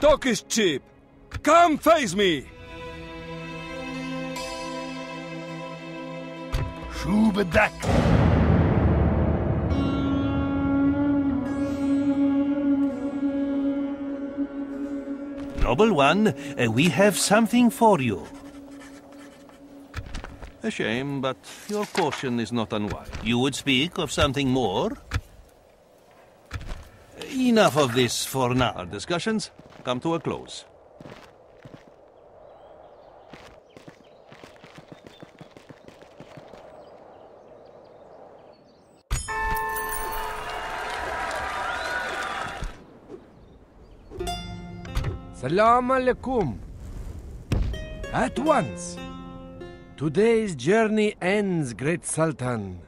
Talk is cheap. Come face me! Shubadak. Noble one, uh, we have something for you. A shame, but your caution is not unwise. You would speak of something more? Enough of this for now. Our discussions come to a close. Salam alaikum. At once. Today's journey ends, great Sultan.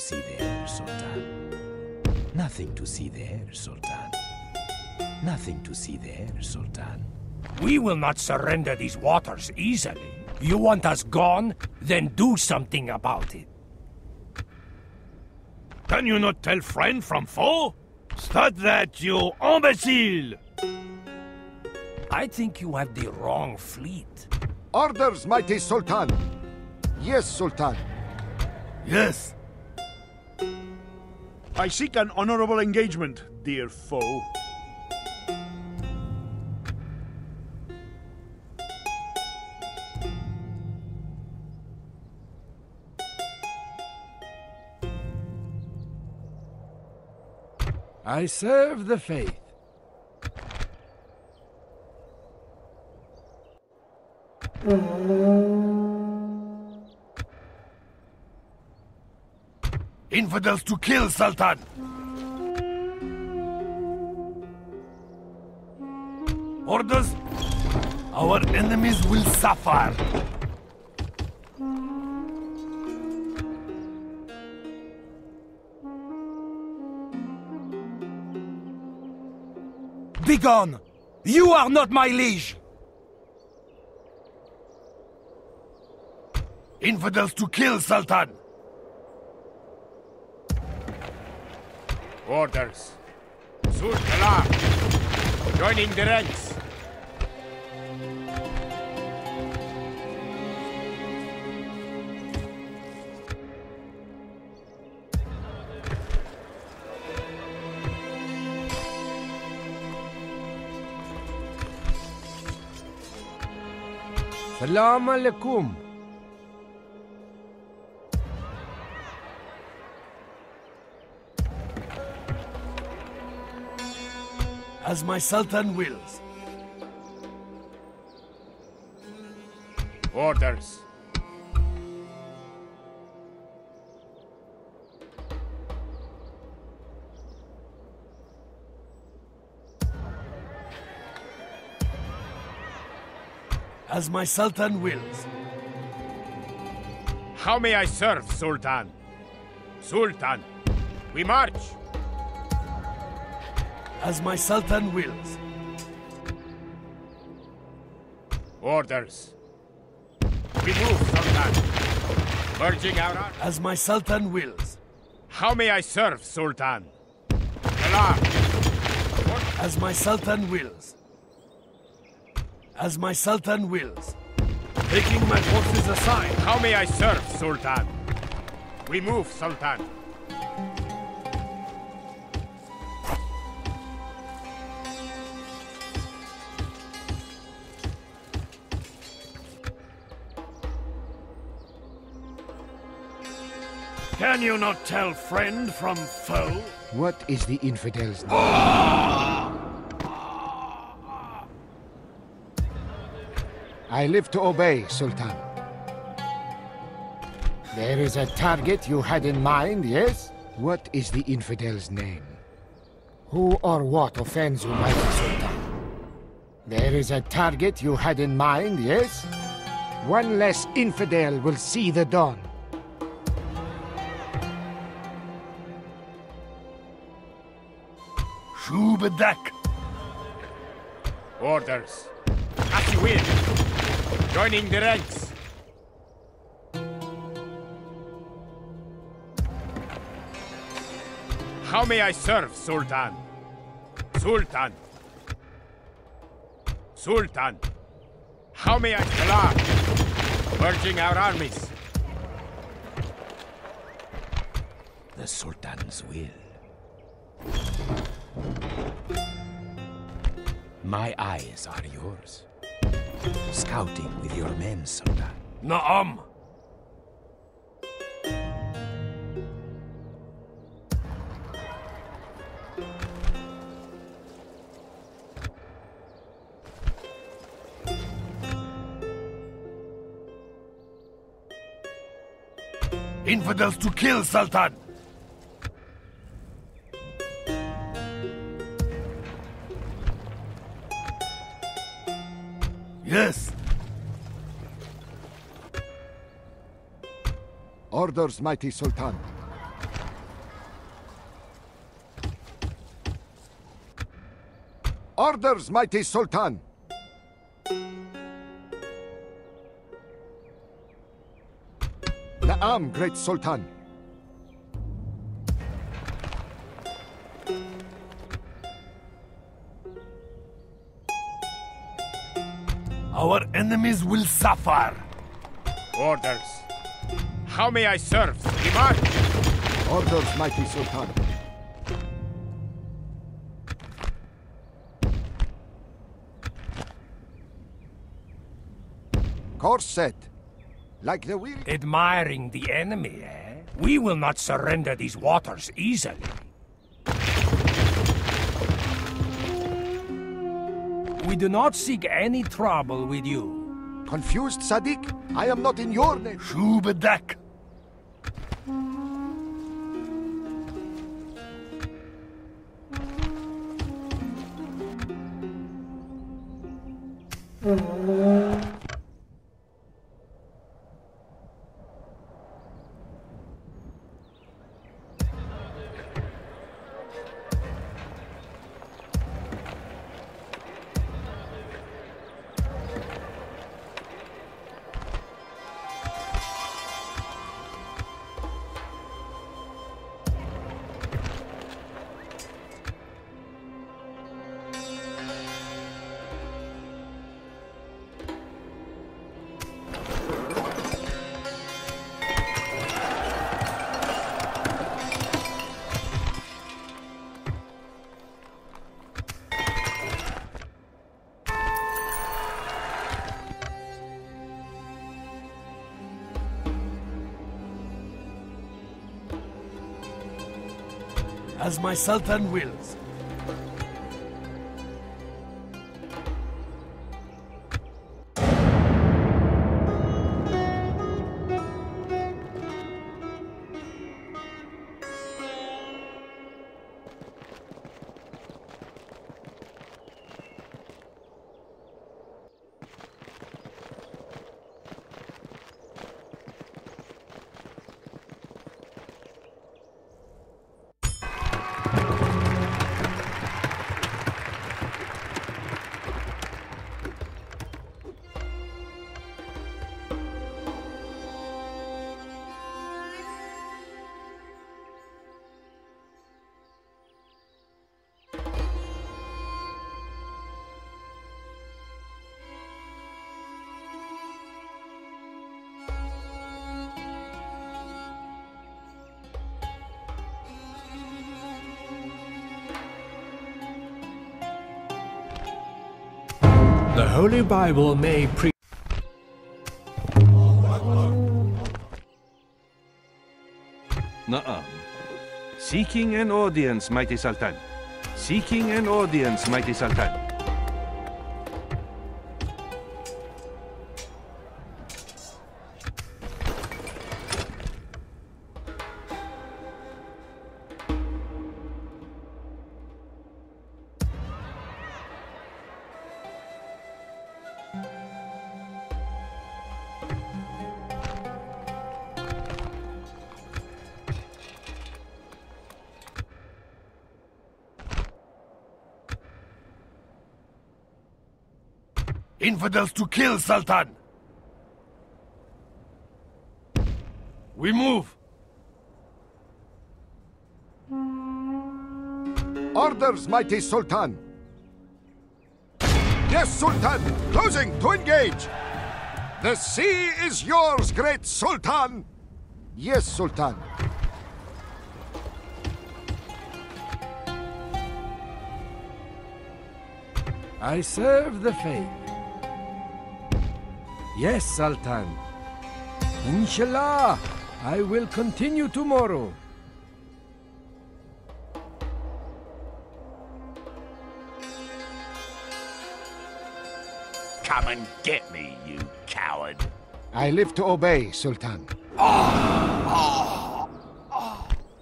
See there, Sultan. Nothing to see there, Sultan. Nothing to see there, Sultan. We will not surrender these waters easily. You want us gone? Then do something about it. Can you not tell friend from foe? Start that, you imbecile! I think you have the wrong fleet. Orders, mighty Sultan. Yes, Sultan. Yes. I seek an honorable engagement, dear foe. I serve the faith. Infidels to kill, Sultan! Orders? Our enemies will suffer. Begone! You are not my liege! Infidels to kill, Sultan! Orders. Sur Kalar. Joining the ranks. Salam alaikum. As my Sultan wills. Orders. As my Sultan wills. How may I serve, Sultan? Sultan, we march. As my Sultan wills. Orders. We move, Sultan. Merging our. As my Sultan wills. How may I serve, Sultan? Kalar. As my Sultan wills. As my Sultan wills. Taking my forces aside. How may I serve, Sultan? We move, Sultan. Can you not tell friend from foe? What is the infidel's name? I live to obey, Sultan. There is a target you had in mind, yes? What is the infidel's name? Who or what offends you, mighty Sultan? There is a target you had in mind, yes? One less infidel will see the dawn. Shubadak! Orders. As you will. Joining the ranks. How may I serve, Sultan? Sultan. Sultan. How may I salam? Merging our armies. The Sultan's will. My eyes are yours. Scouting with your men, Sultan. Naam! Infidels to kill, Sultan! Orders, mighty Sultan. Orders, mighty Sultan. Naam, great Sultan. our enemies will suffer. Orders. How may I serve, Sliman? Orders, mighty Sultan. Course set. Like the wheel. Admiring the enemy, eh? We will not surrender these waters easily. We do not seek any trouble with you. Confused, Sadiq? I am not in your name. Shubadak! My Sultan wills. Holy Bible may pre Naam. Seeking an audience, mighty Sultan. Seeking an audience, mighty Sultan. Infidels to kill, Sultan! We move! Orders, mighty Sultan! Yes, Sultan! Closing to engage! The sea is yours, great Sultan! Yes, Sultan. I serve the faith. Yes, Sultan. Inshallah, I will continue tomorrow. Come and get me, you coward. I live to obey, Sultan.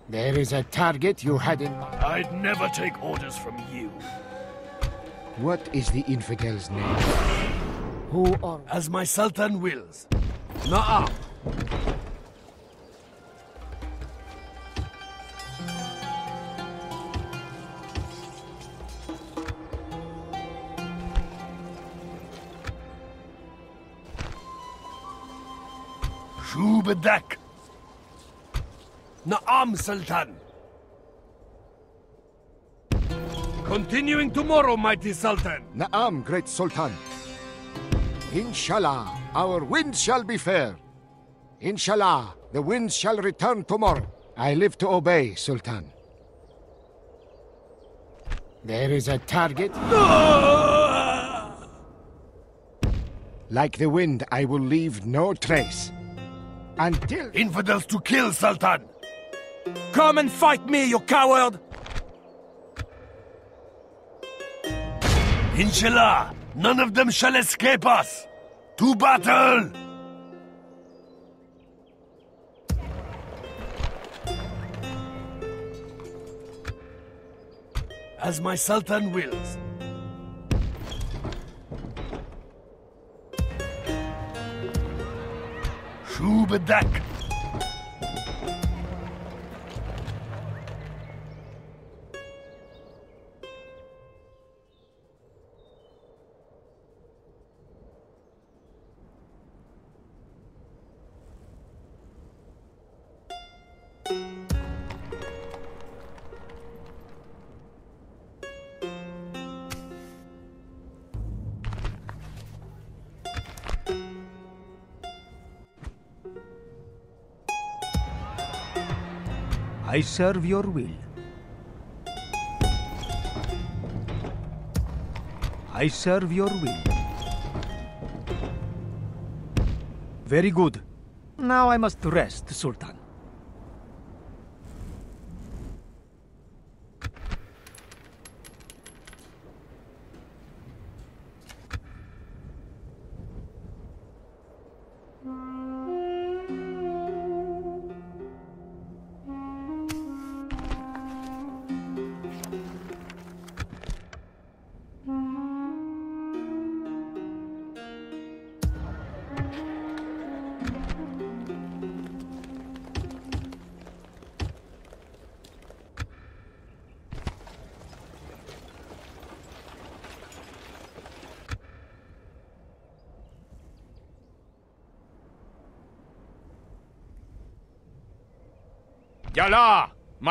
There is a target you had in mind. I'd never take orders from you. What is the infidel's name? Who are... As my Sultan wills. Na'am. Shubadak. Na'am, Sultan. Continuing tomorrow, mighty Sultan. Naam, great Sultan. Inshallah, our winds shall be fair. Inshallah, the winds shall return tomorrow. I live to obey, Sultan. There is a target. Like the wind, I will leave no trace. Until... Infidels to kill, Sultan. Come and fight me, you coward! Inshallah, none of them shall escape us. To battle! As my Sultan wills. Shubadak. I serve your will. I serve your will. Very good. Now I must rest, Sultan.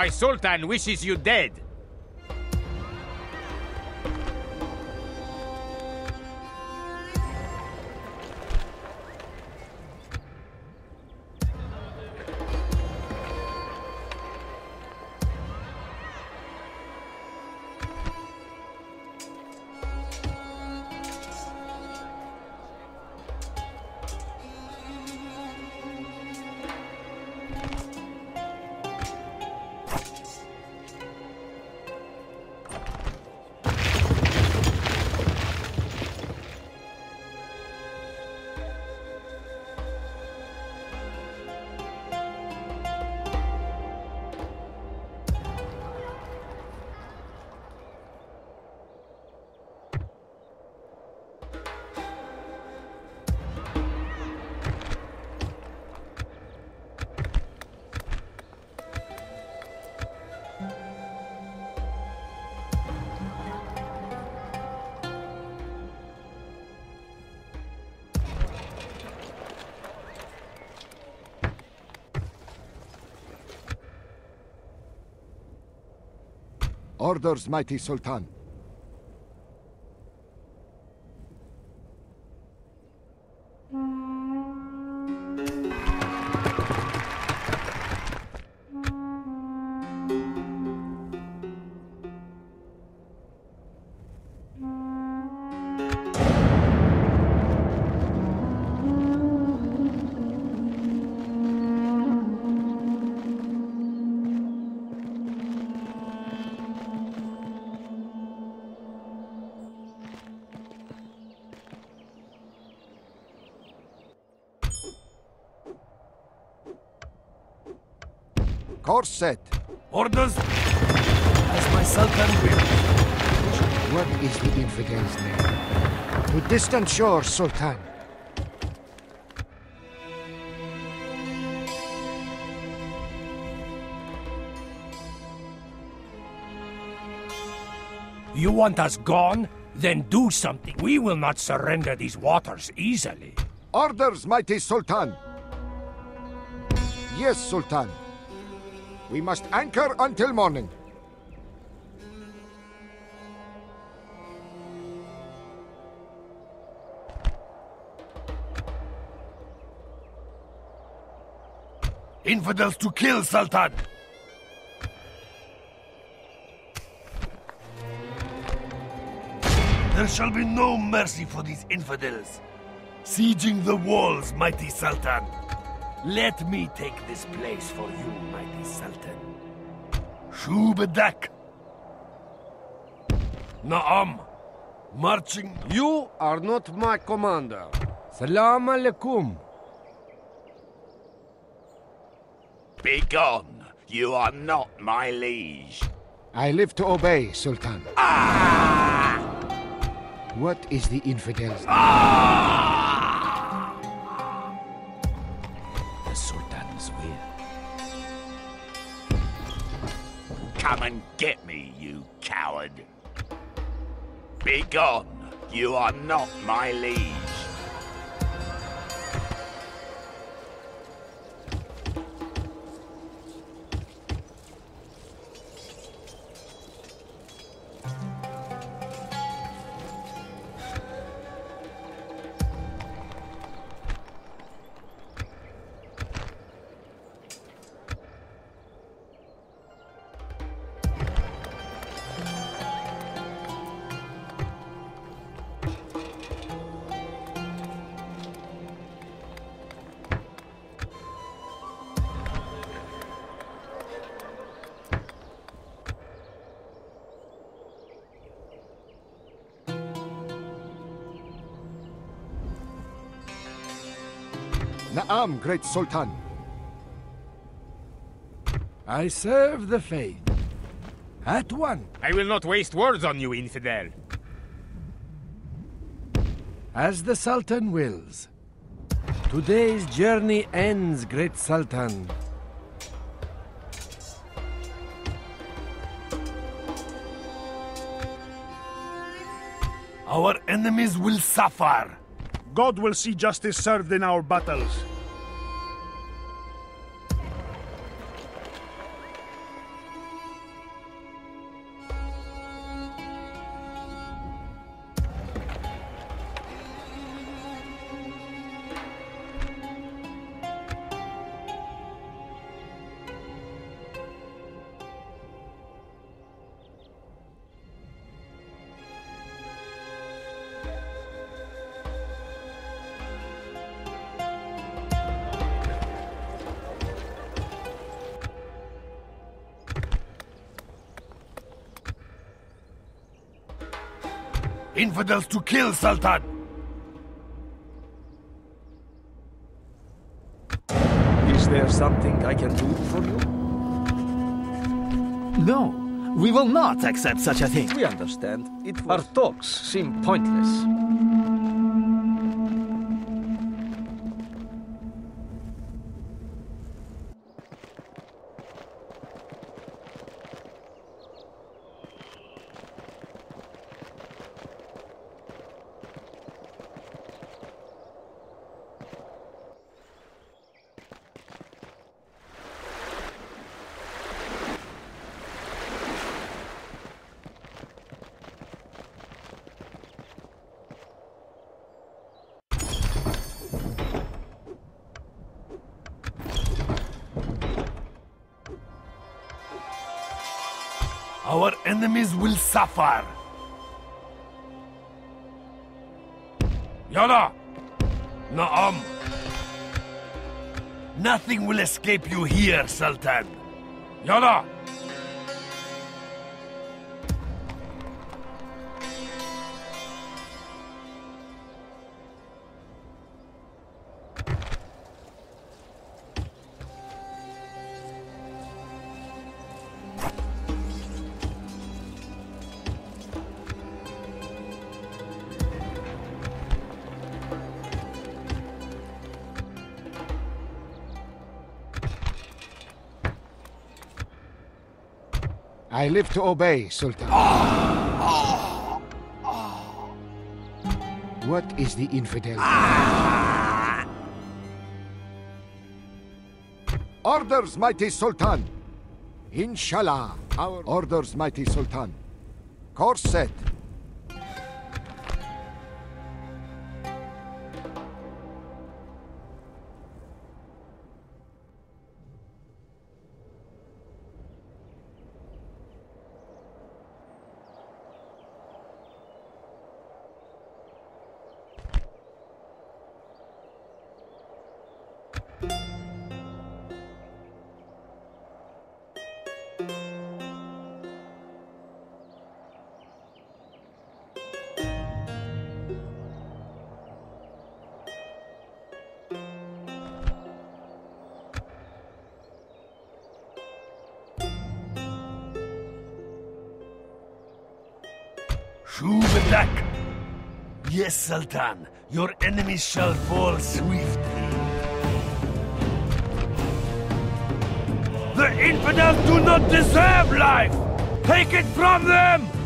My Sultan wishes you dead. Orders, mighty Sultan. Course set. Orders? As my Sultan will. What is the infidel's name? To distant shores, Sultan. You want us gone? Then do something. We will not surrender these waters easily. Orders, mighty Sultan. Yes, Sultan. We must anchor until morning. Infidels to kill, Sultan! There shall be no mercy for these infidels. Sieging the walls, mighty Sultan. Let me take this place for you, mighty Sultan. Shubadak. Naam. Marching. You are not my commander. Salam alaikum. Begone! You are not my liege. I live to obey, Sultan. Ah! What is the infidel's name? Come and get me, you coward. Begone! You are not my liege. Naam, great Sultan. I serve the faith. At one. I will not waste words on you, infidel. As the Sultan wills. Today's journey ends, great Sultan. Our enemies will suffer. God will see justice served in our battles. Infidels to kill, Sultan! Is there something I can do for you? No, we will not accept such a thing. We understand. It Our talks seem pointless. Suffer. Naam! Nothing will escape you here, Sultan. Yalla! I live to obey, Sultan. What is the infidel? Orders, mighty Sultan. Inshallah, our orders, mighty Sultan. Course set. Yes, Sultan. Your enemies shall fall swiftly. The infidels do not deserve life! Take it from them!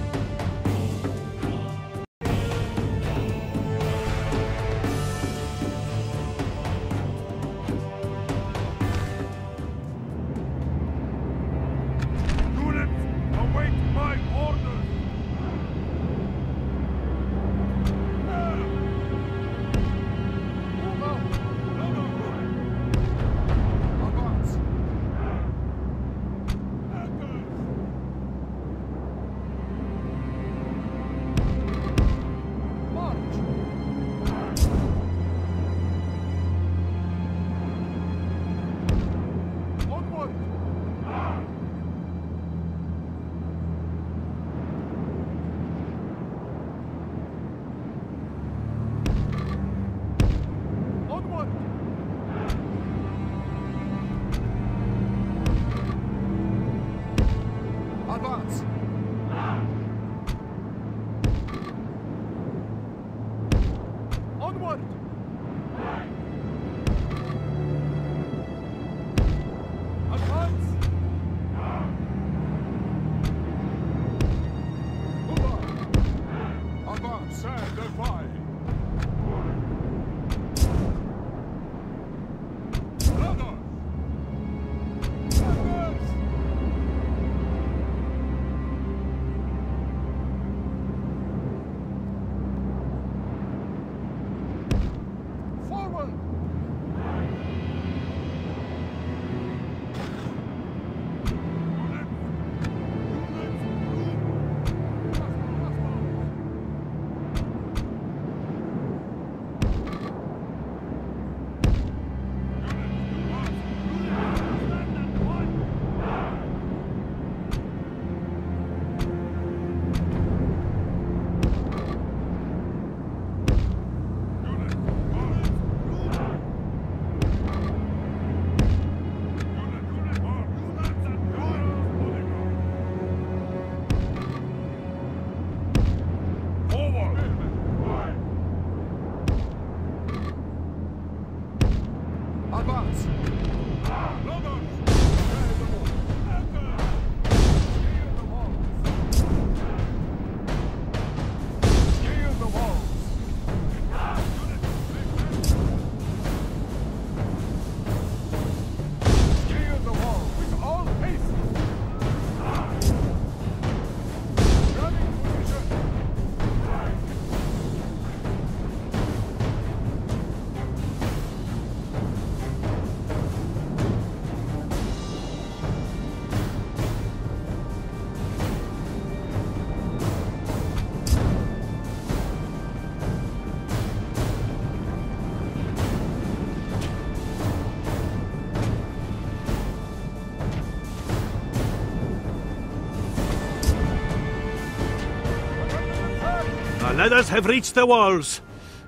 Ladders have reached the walls.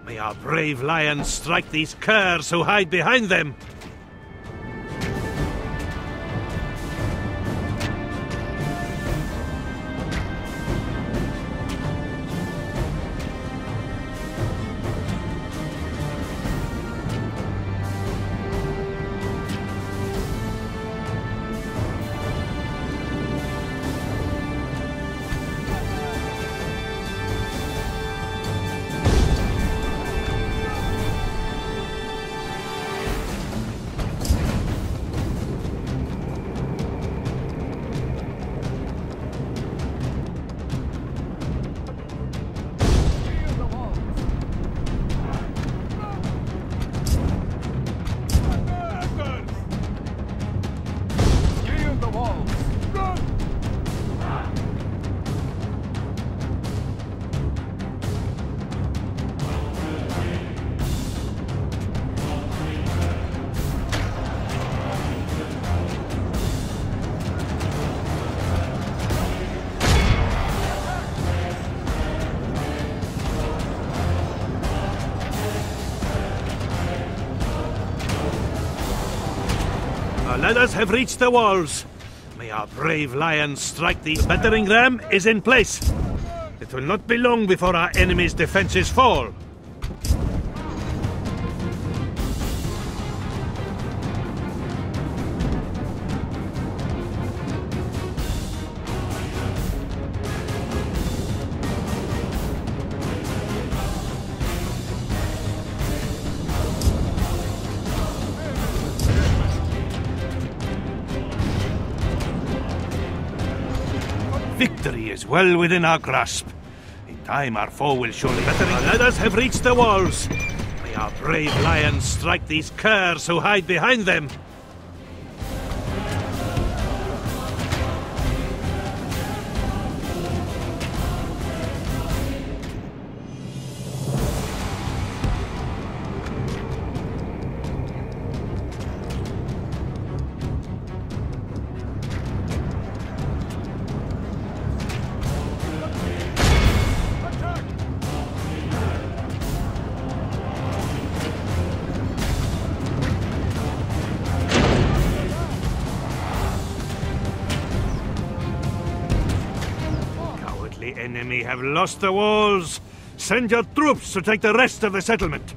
May our brave lions strike these curs who hide behind them. Our have reached the walls. May our brave lions strike the battering ram is in place. It will not be long before our enemy's defenses fall. Well within our grasp. In time, our foe will surely battering. Our ladders have reached the walls. May our brave lions strike these curs who hide behind them. The walls. Send your troops to take the rest of the settlement.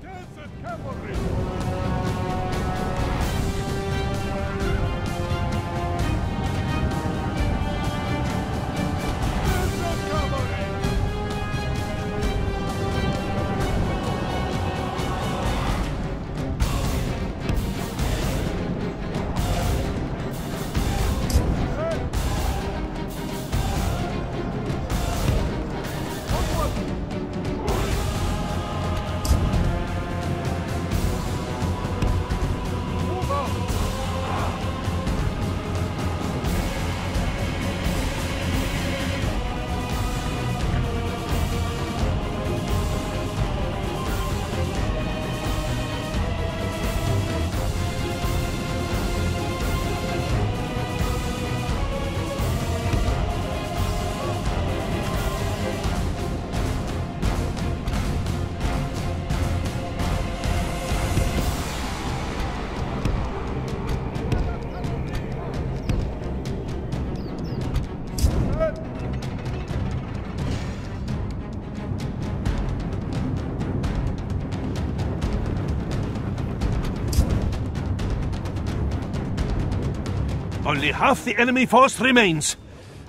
Only half the enemy force remains.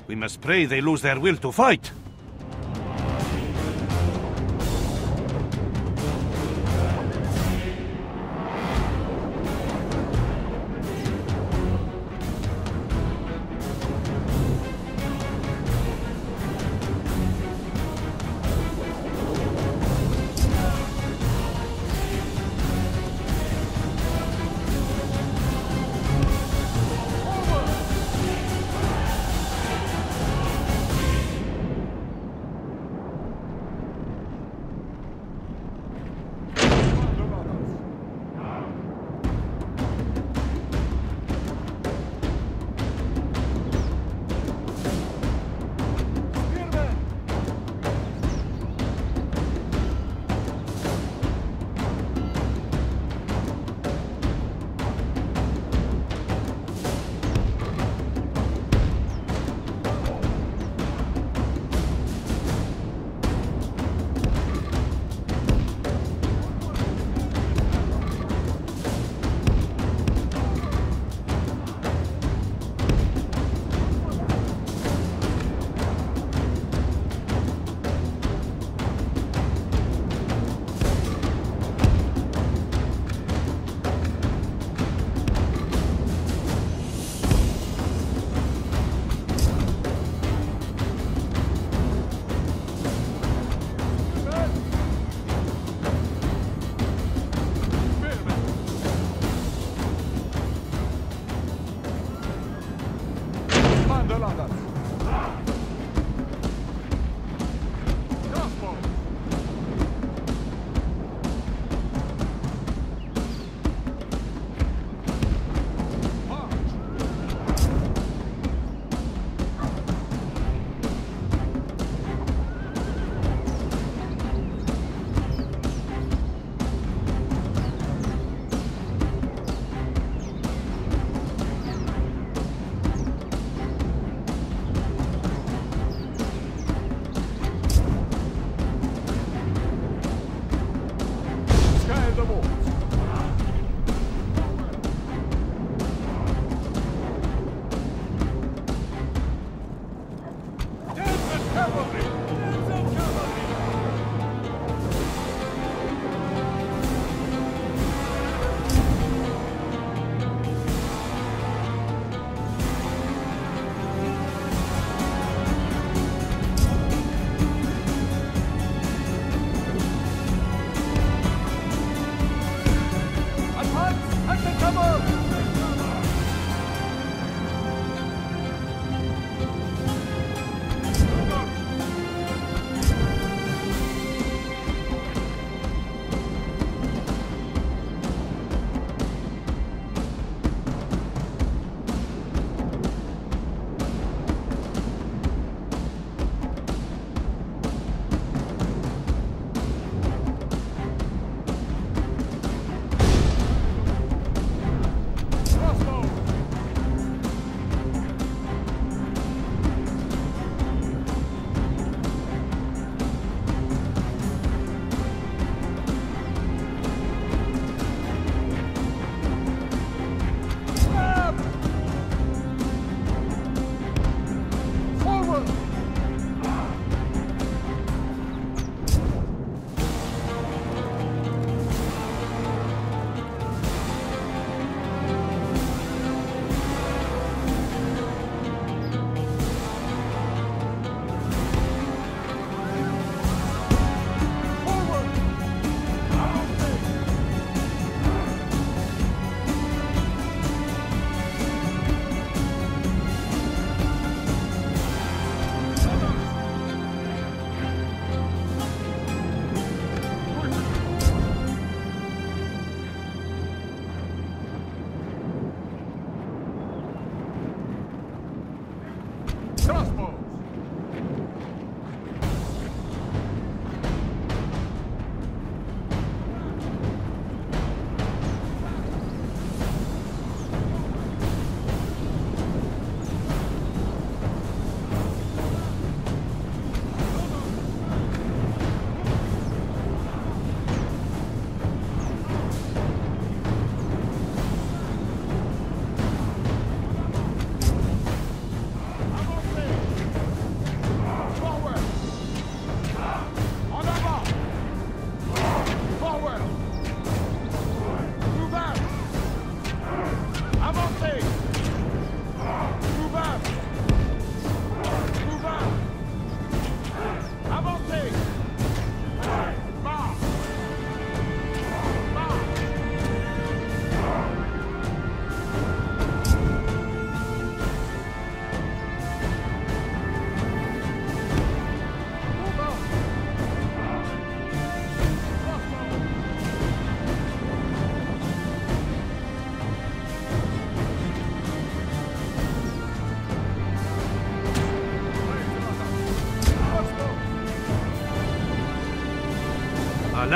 We must pray they lose their will to fight.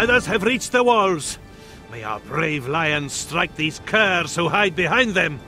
Others have reached the walls. May our brave lions strike these curs who hide behind them!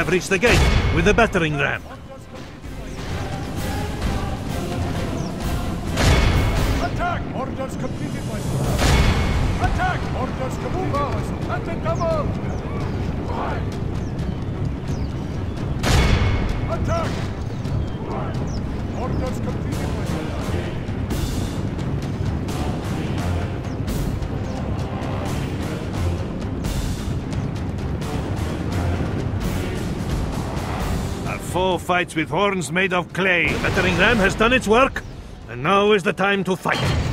Have reached the gate with the battering ram. Fights with horns made of clay. Battering ram has done its work, and now is the time to fight.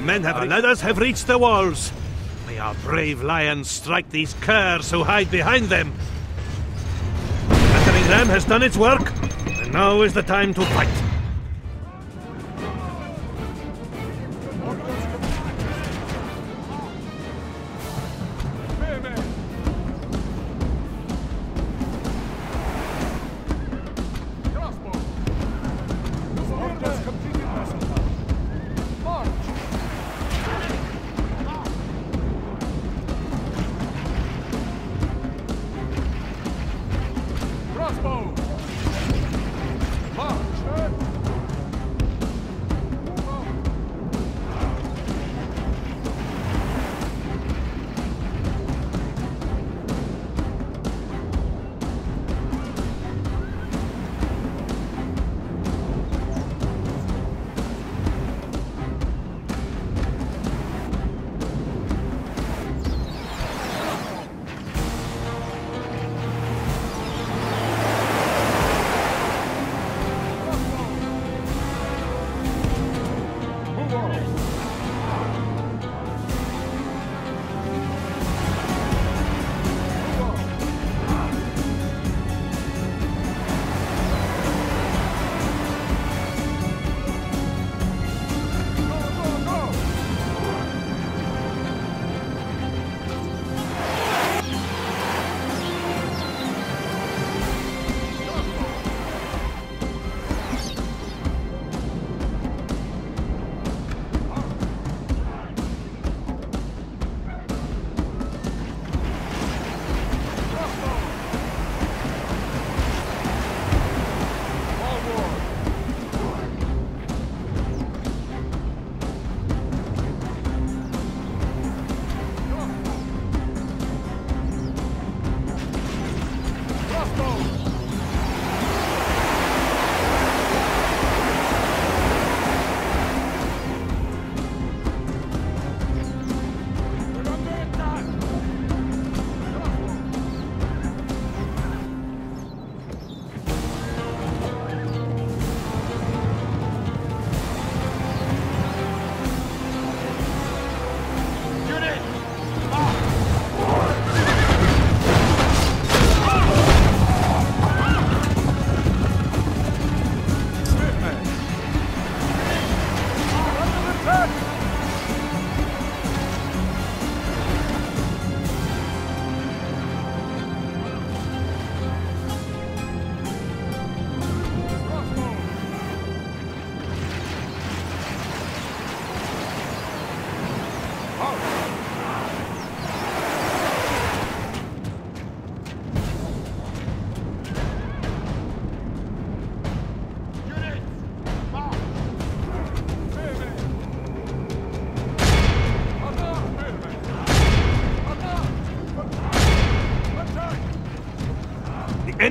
Our men have... Our ladders have reached the walls. May our brave lions strike these curs who hide behind them. Battering ram has done its work, and now is the time to fight.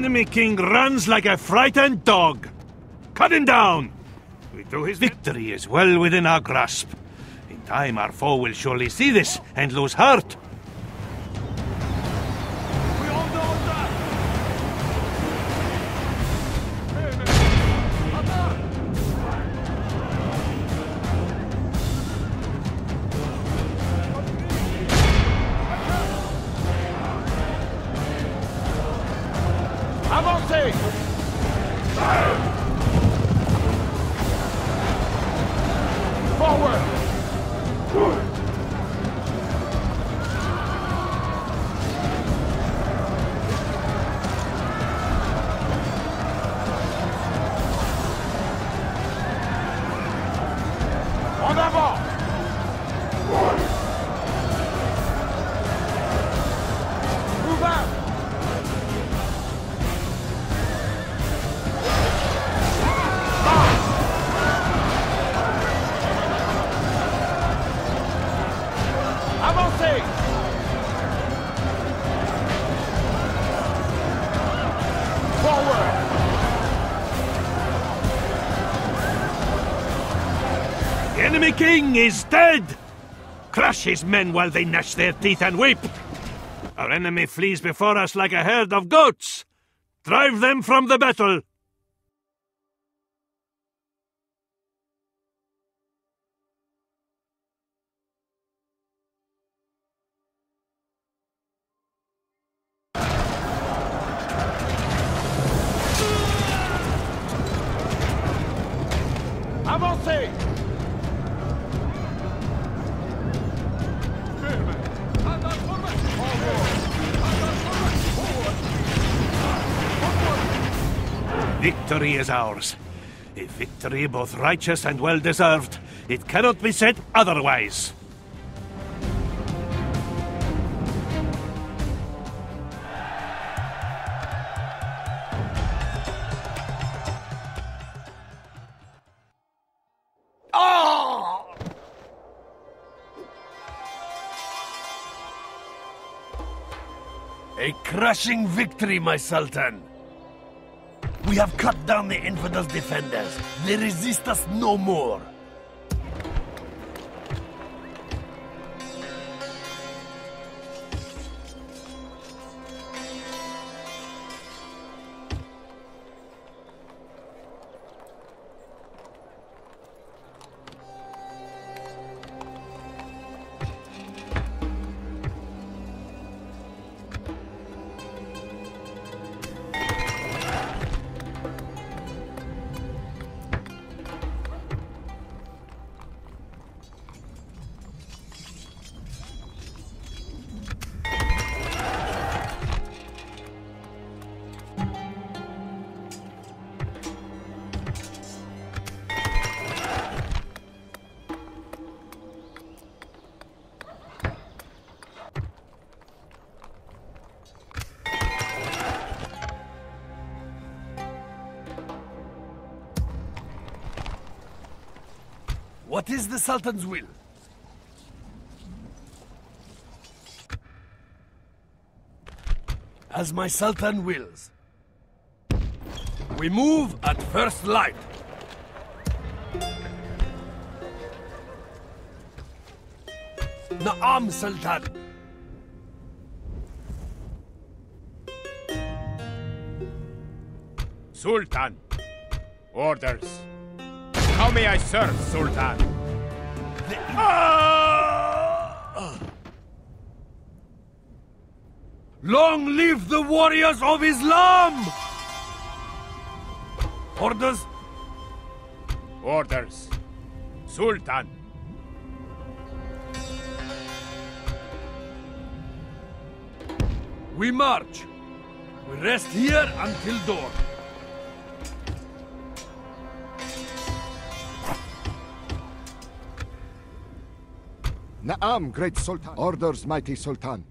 Enemy king runs like a frightened dog. Cut him down! We do his victory is well within our grasp. In time, our foe will surely see this and lose heart. King is dead! Crush his men while they gnash their teeth and weep! Our enemy flees before us like a herd of goats! Drive them from the battle! Victory is ours. A victory both righteous and well deserved. It cannot be said otherwise. A crushing victory, my Sultan. We have cut down the Infidels' defenders. They resist us no more. The Sultan's will? As my Sultan wills. We move at first light. Naam, Sultan. Sultan. Orders. How may I serve, Sultan? Ah! Long live the warriors of Islam! Orders? Orders. Sultan. We march. We rest here until dawn. Naam, great Sultan. Orders, mighty Sultan.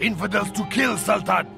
Infidels to kill, Sultan!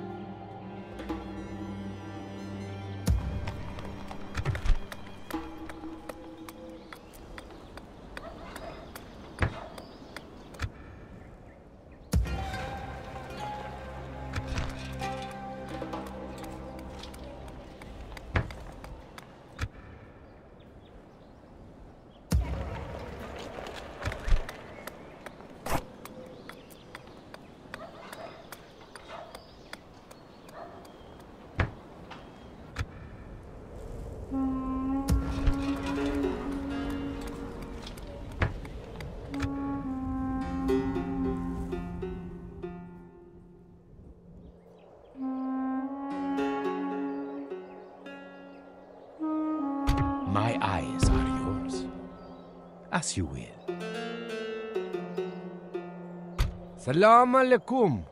Salam alaikum.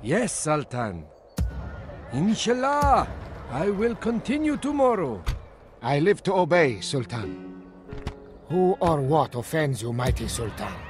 Yes, Sultan. Inshallah, I will continue tomorrow. I live to obey, Sultan. Who or what offends you, mighty Sultan?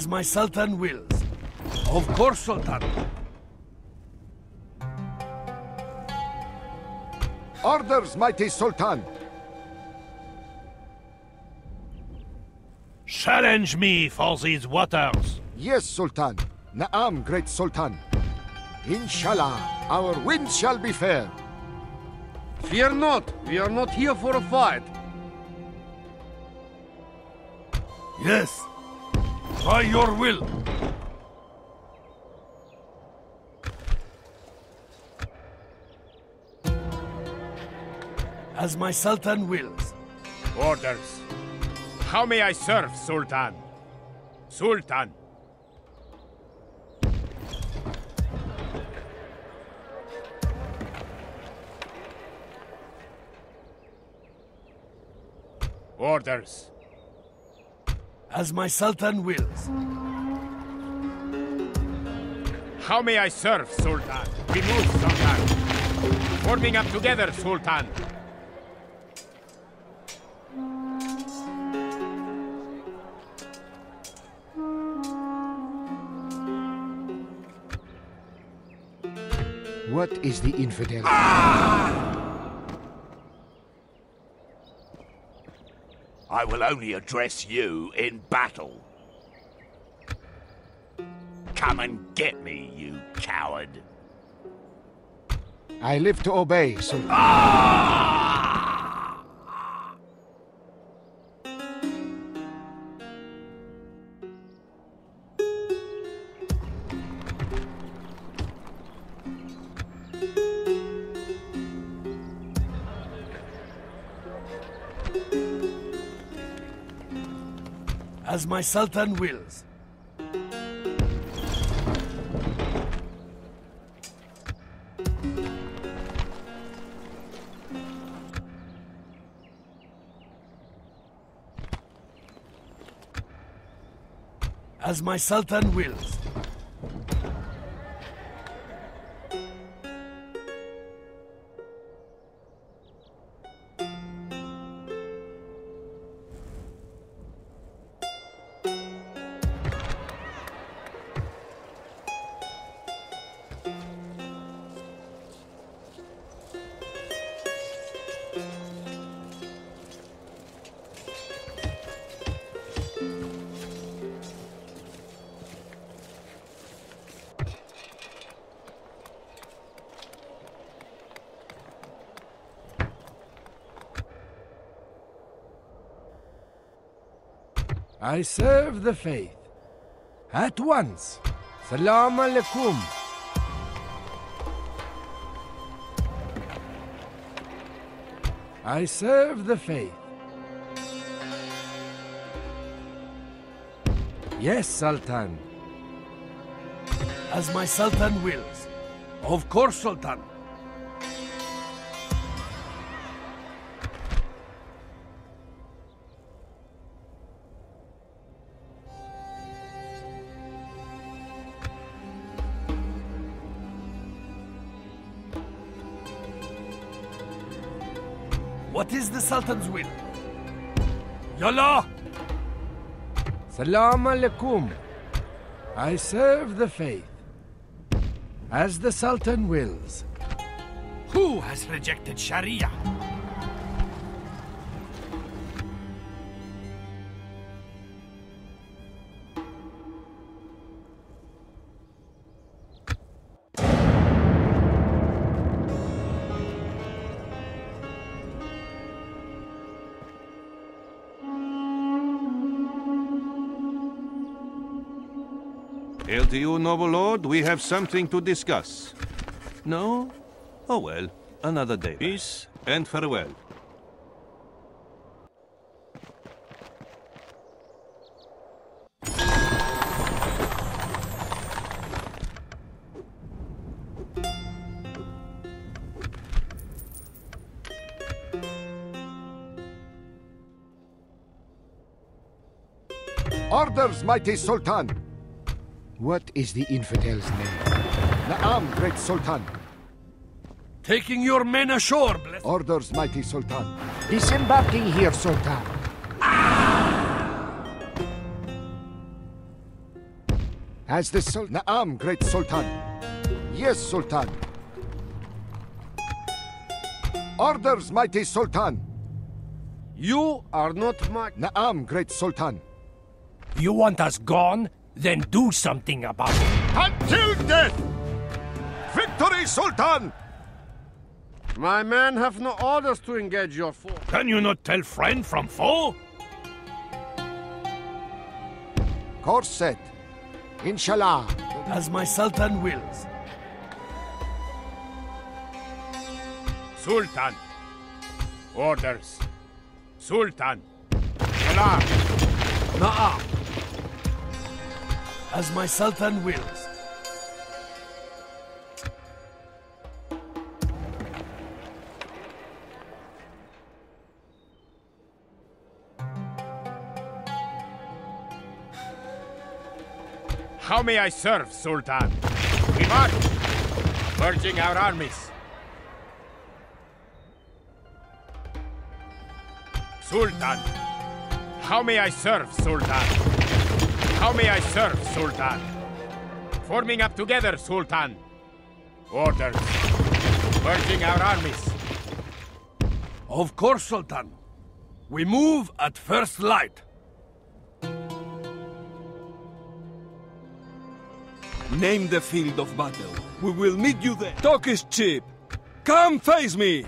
As my Sultan wills. Of course, Sultan. Orders, mighty Sultan. Challenge me for these waters. Yes, Sultan. Naam, great Sultan. Inshallah, our wind shall be fair. Fear not, we are not here for a fight. Yes. By your will. As my Sultan wills. Orders. How may I serve, Sultan? Sultan. Orders. As my Sultan wills. How may I serve, Sultan? We move, Sultan. Forming up together, Sultan. What is the infidel? Ah! I will only address you in battle. Come and get me, you coward. I live to obey, Sultan. As my Sultan wills. As my Sultan wills. I serve the faith. At once. Salam alaikum. I serve the faith. Yes, Sultan. As my Sultan wills. Of course, Sultan. The Yalla! Salam alaikum. I serve the faith. As the Sultan wills. Who has rejected Sharia? Noble lord. We have something to discuss. No? Oh well, another day. Peace and farewell. Orders, mighty Sultan. What is the infidel's name? Naam, great Sultan. Taking your men ashore, bless. Orders, mighty Sultan. Disembarking here, Sultan. Ah! As the Sultan. Naam, great Sultan. Yes, Sultan. Orders, mighty Sultan. You are not my... Naam, great Sultan. You want us gone? Then do something about it. Until death! Victory, Sultan! My men have no orders to engage your force. Can you not tell friend from foe? Course set. Inshallah. As my Sultan wills. Sultan. Orders. Sultan. Salam. Na'am. As my Sultan wills. How may I serve, Sultan? We march, merging our armies. Sultan. How may I serve, Sultan? How may I serve, Sultan? Forming up together, Sultan. Orders. Merging our armies. Of course, Sultan. We move at first light. Name the field of battle. We will meet you there. Talk is cheap. Come face me!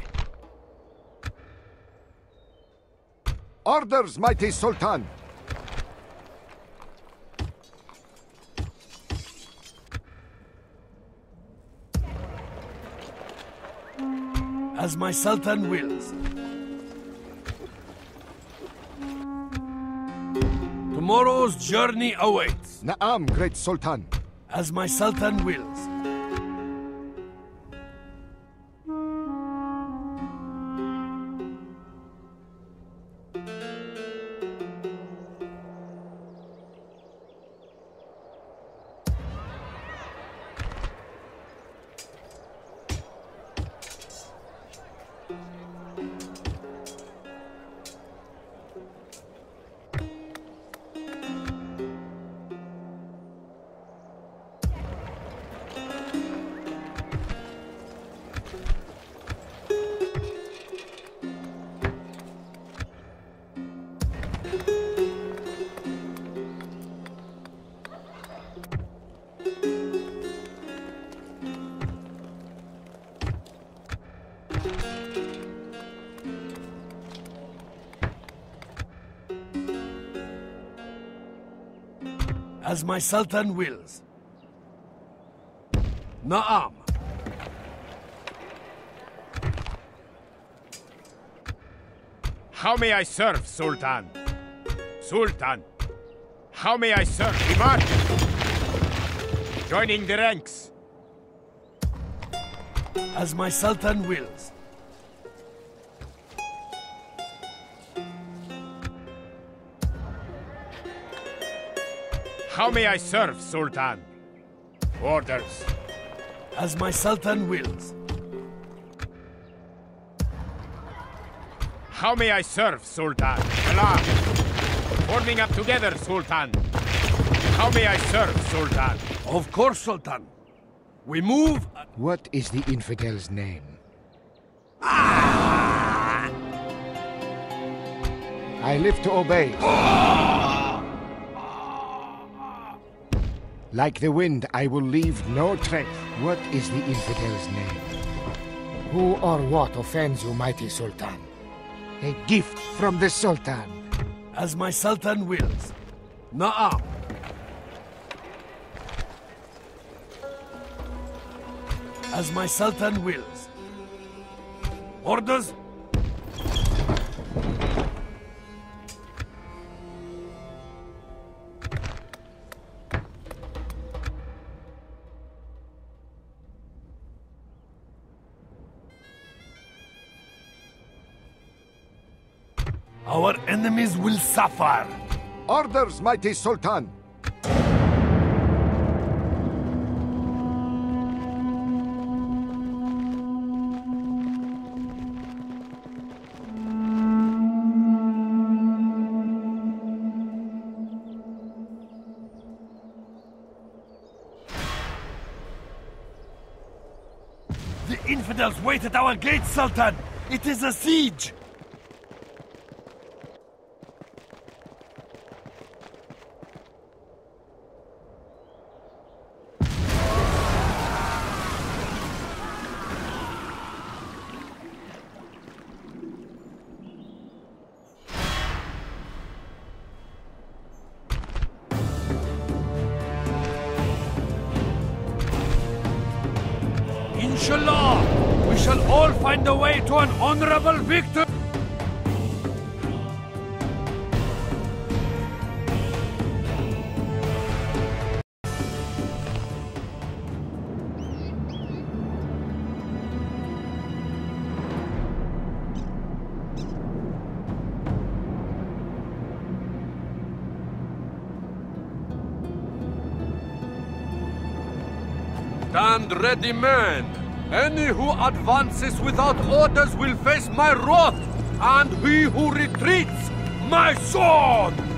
Orders, mighty Sultan. As my Sultan wills. Tomorrow's journey awaits. Naam, great Sultan. As my Sultan wills. As my Sultan wills. Naam. How may I serve, Sultan? Sultan. How may I serve? We. Joining the ranks. As my Sultan wills. How may I serve, Sultan? Orders. As my Sultan wills. How may I serve, Sultan? Salam. Forming up together, Sultan. How may I serve, Sultan? Of course, Sultan. We move. What is the infidel's name? Ah! I live to obey. Ah! Like the wind, I will leave no trace. What is the infidel's name? Who or what offends you, mighty Sultan? A gift from the Sultan. As my Sultan wills. Naam. As my Sultan wills. Orders? suffer. Orders, mighty Sultan. The infidels wait at our gates, Sultan! It is a siege! ready men. Any who advances without orders will face my wrath, and he who retreats, my sword!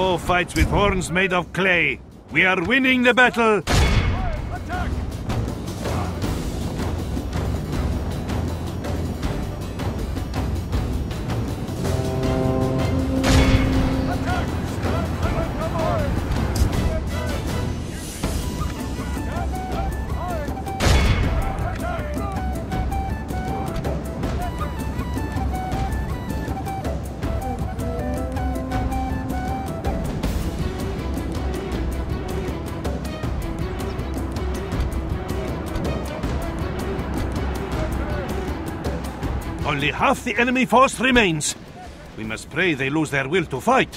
Foe fights with horns made of clay. We are winning the battle. Only half the enemy force remains. We must pray they lose their will to fight.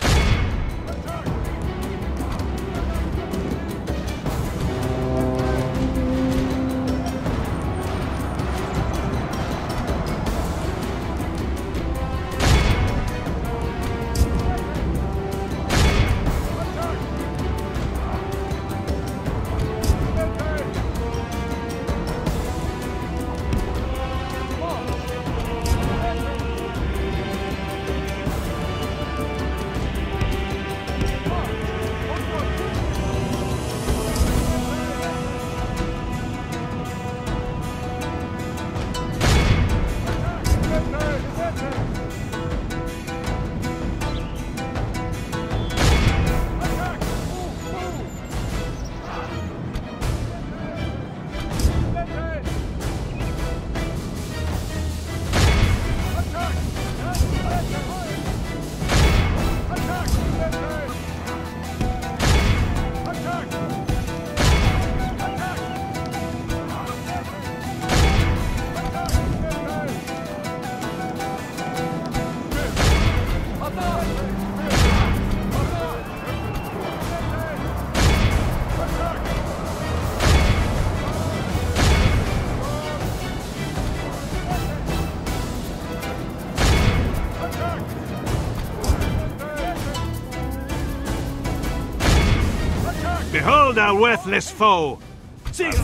Our worthless foe,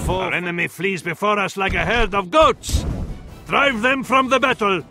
our enemy flees before us like a herd of goats! Drive them from the battle!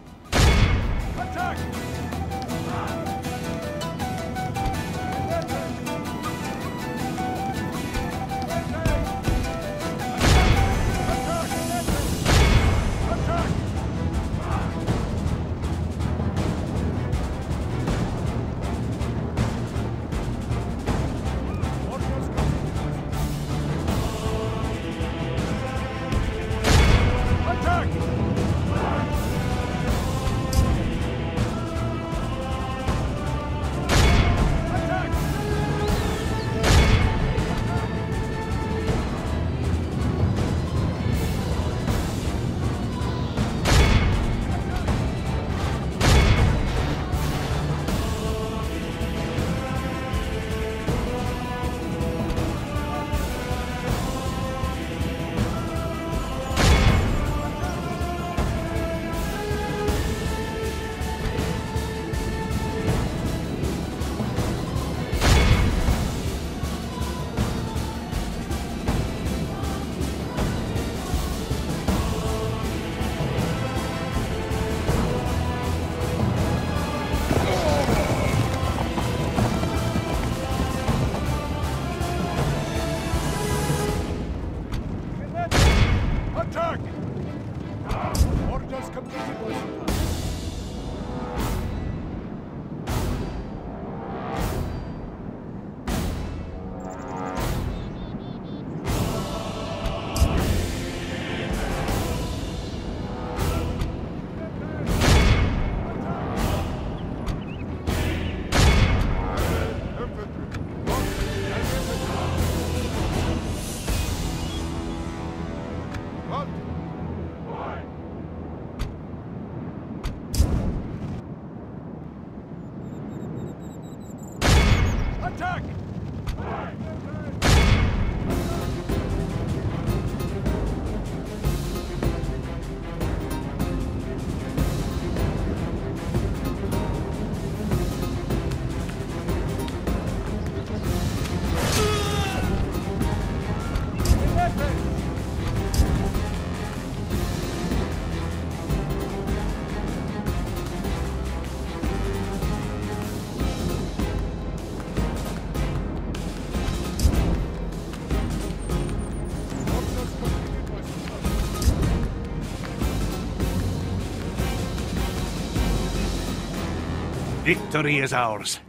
Victory is ours.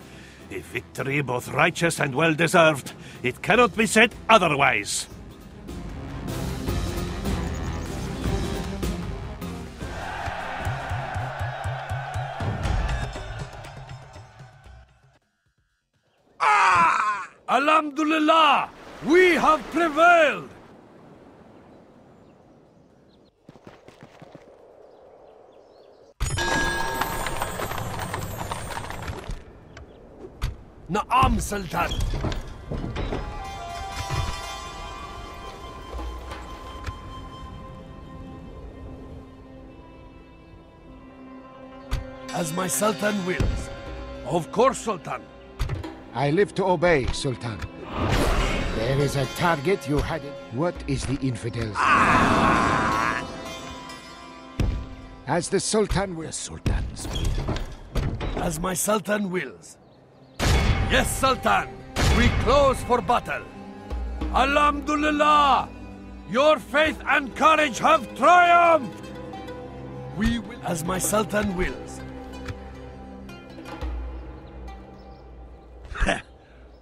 A victory both righteous and well deserved. It cannot be said otherwise. Sultan! As my Sultan wills. Of course, Sultan. I live to obey, Sultan. There is a target you had in... What is the infidel's As the Sultan wills. The Sultan's will. As my Sultan wills. Yes, Sultan! We close for battle. Alhamdulillah! Your faith and courage have triumphed! We will... As my Sultan wills.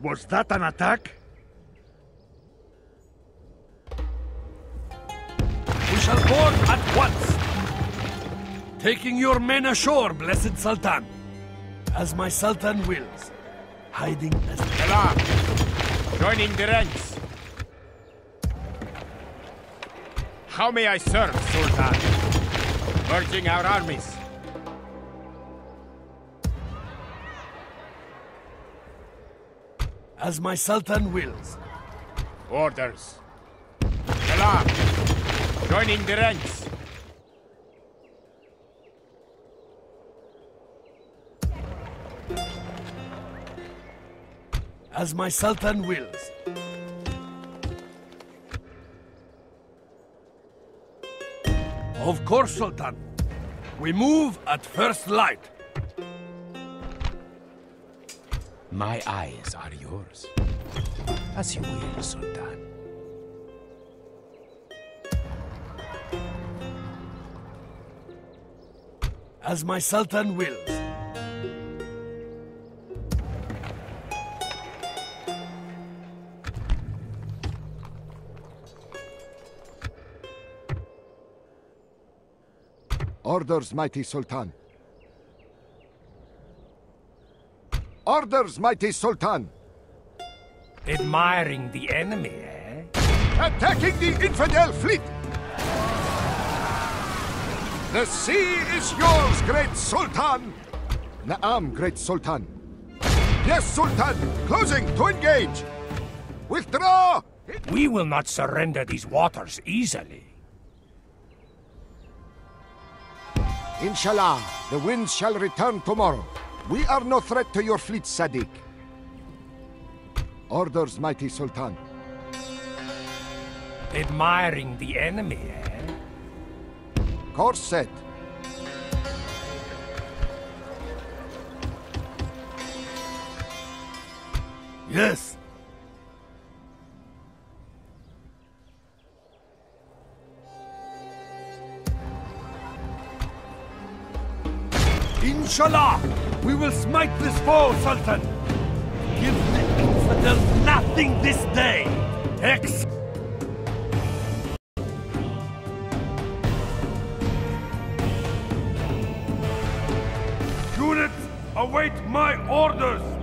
Was that an attack? We shall board at once! Taking your men ashore, blessed Sultan. As my Sultan wills. Hiding as... Salam! Joining the ranks! How may I serve, Sultan? Merging our armies. As my Sultan wills. Orders. Salam! Joining the ranks. As my Sultan wills. Of course, Sultan. We move at first light. My eyes are yours. As you will, Sultan. As my Sultan wills. Orders, mighty Sultan. Orders, mighty Sultan. Admiring the enemy, eh? Attacking the infidel fleet! The sea is yours, great Sultan! Naam, great Sultan. Yes, Sultan! Closing to engage! Withdraw! We will not surrender these waters easily. Inshallah, the winds shall return tomorrow. We are no threat to your fleet, Sadiq. Orders, mighty Sultan. Admiring the enemy, eh? Course set. Yes. Inshallah, we will smite this foe, Sultan. Give the infidels nothing this day. Ex. Units, await my orders.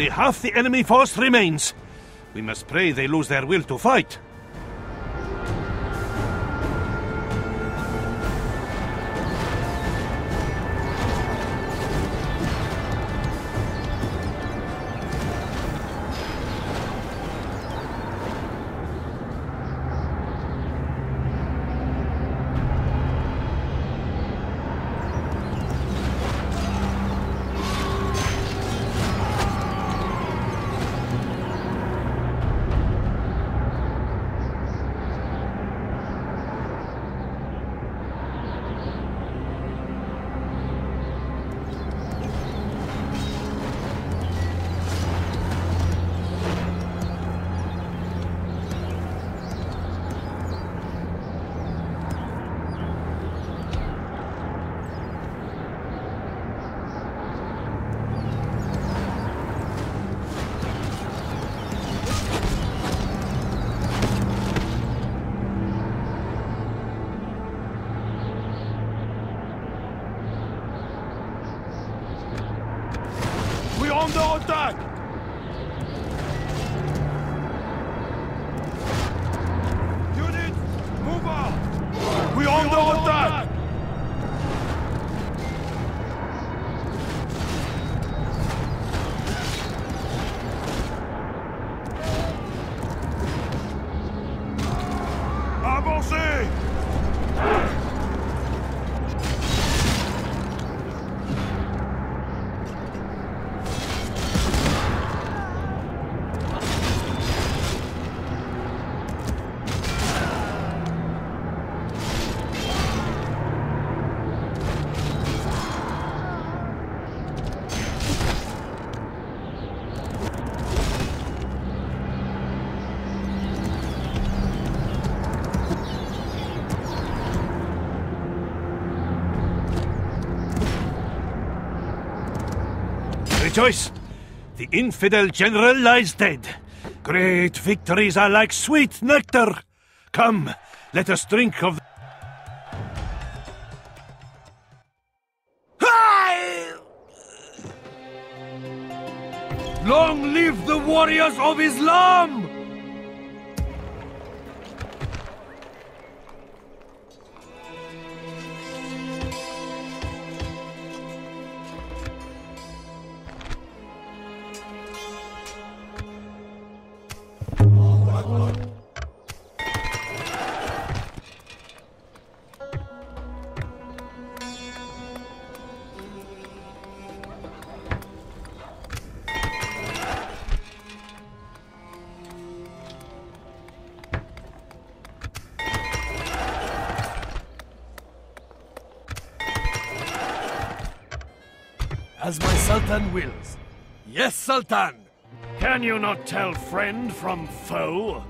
Only half the enemy force remains. We must pray they lose their will to fight. Under Rejoice! The infidel general lies dead. Great victories are like sweet nectar. Come, let us drink of. Long live the warriors of Islam! Sultan! Can you not tell friend from foe?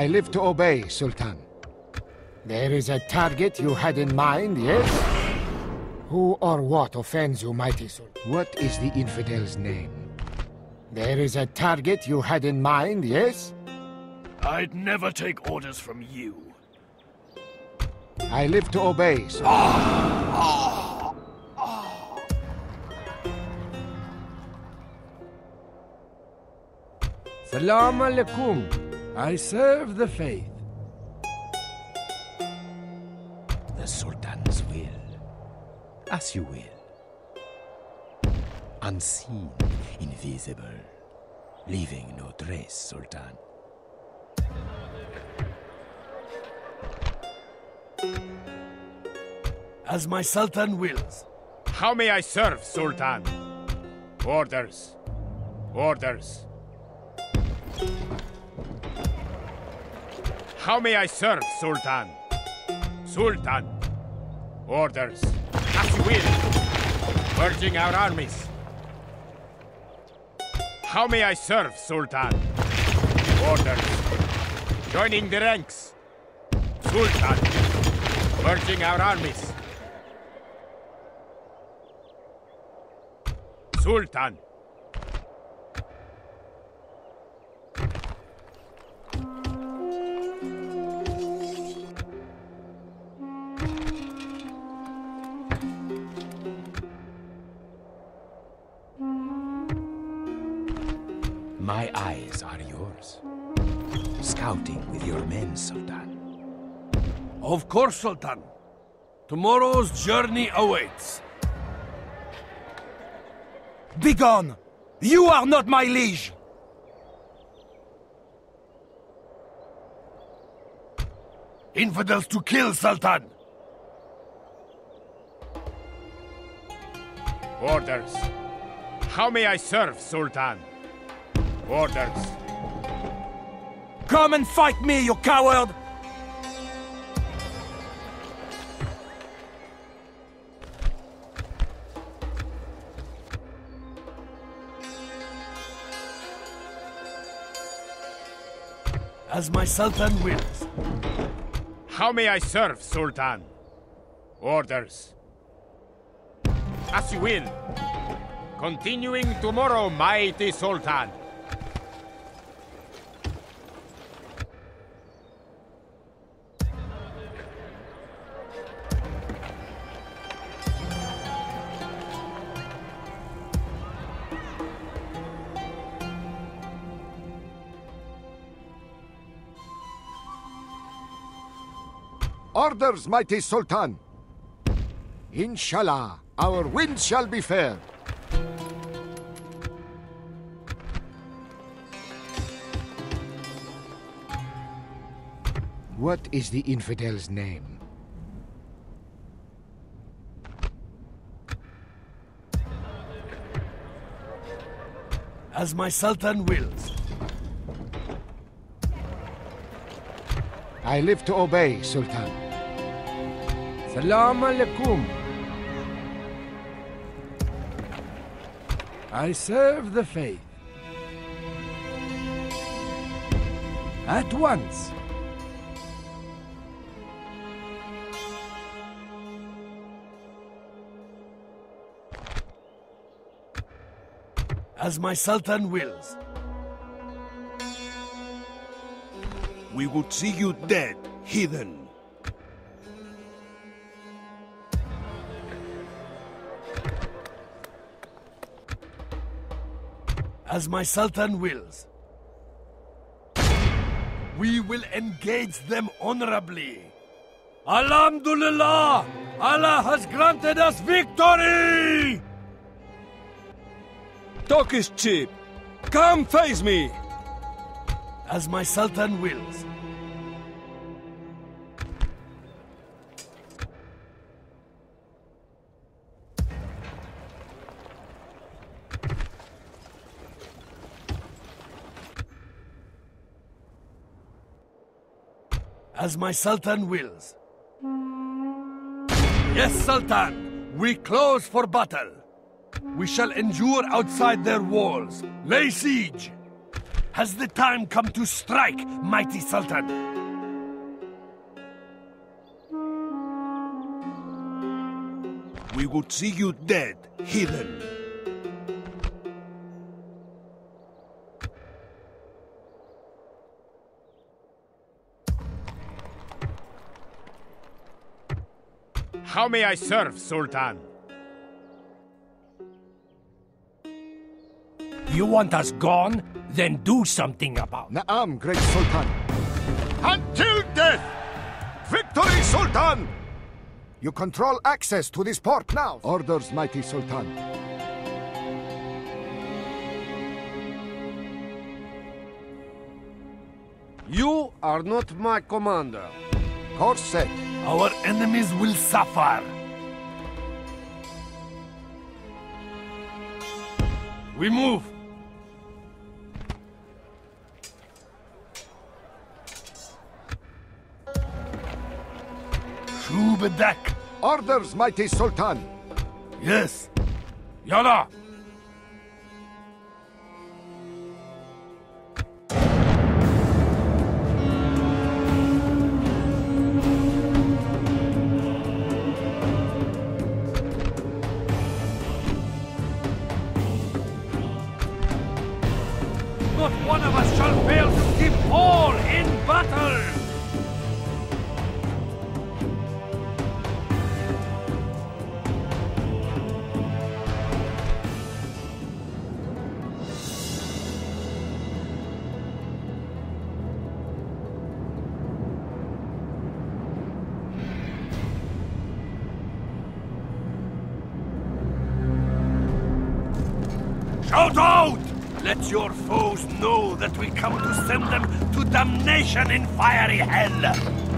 I live to obey, Sultan. There is a target you had in mind, yes? Who or what offends you, mighty Sultan? What is the infidel's name? There is a target you had in mind, yes? I'd never take orders from you. I live to obey, Sultan. Salam alaikum. I serve the faith. The Sultan's will. As you will. Unseen, invisible, leaving no trace, Sultan. As my Sultan wills. How may I serve, Sultan? Orders. Orders. How may I serve, Sultan? Sultan. Orders. As you will. Merging our armies. How may I serve, Sultan? Orders. Joining the ranks. Sultan. Merging our armies. Sultan. Scouting with your men, Sultan. Of course, Sultan. Tomorrow's journey awaits. Begone! You are not my liege! Infidels to kill, Sultan! Orders. How may I serve, Sultan? Orders. Come and fight me, you coward! As my Sultan wills. How may I serve, Sultan? Orders. As you will. Continuing tomorrow, mighty Sultan. Orders, mighty Sultan. Inshallah, our winds shall be fair. What is the infidel's name? As my Sultan wills. I live to obey, Sultan. Salam alaikum. I serve the faith. At once. As my Sultan wills. We would see you dead, heathen. As my Sultan wills. We will engage them honorably. Alhamdulillah! Allah has granted us victory! Talk is cheap. Come face me! As my Sultan wills. As my Sultan wills. Yes, Sultan. We close for battle. We shall endure outside their walls. Lay siege. Has the time come to strike, mighty Sultan? We would see you dead, heathen. How may I serve, Sultan? You want us gone? Then do something about it. Na'am, great Sultan. Until death! Victory, Sultan! You control access to this port now. Orders, mighty Sultan. You are not my commander. Course set. Our enemies will suffer. We move. Shubadak. Orders, mighty Sultan. Yes. Yalla. Shall fail to keep all in battle! That we come to send them to damnation in fiery hell!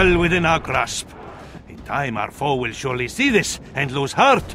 Well within our grasp. In time, our foe will surely see this and lose heart.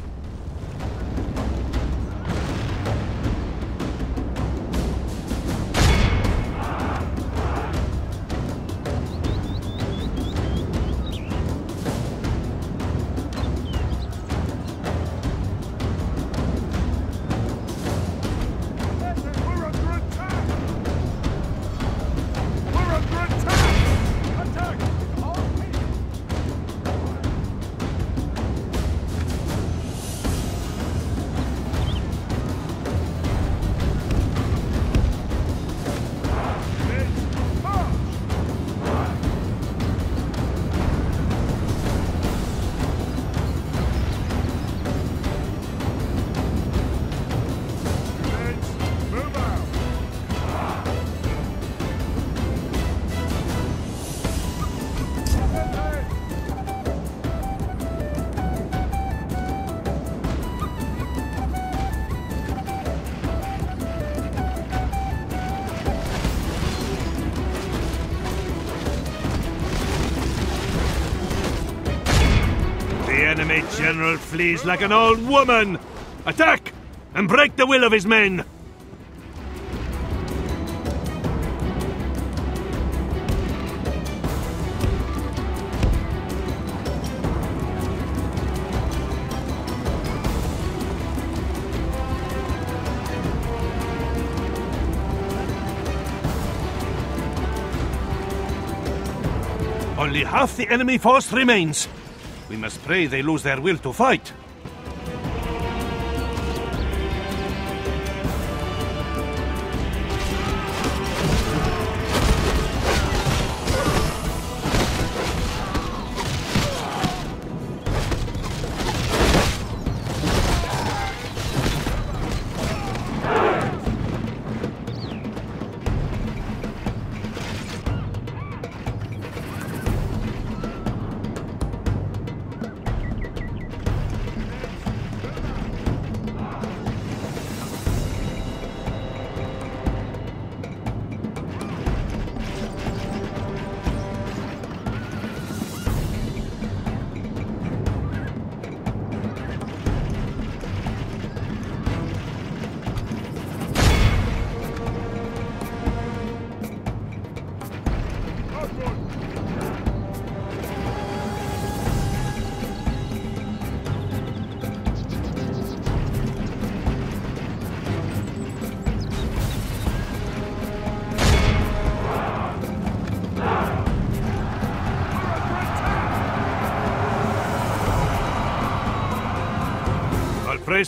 Flees like an old woman! Attack! And break the will of his men! Only half the enemy force remains. We must pray they lose their will to fight.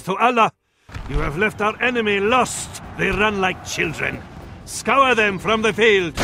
To Allah! You have left our enemy lost. They run like children. Scour them from the field.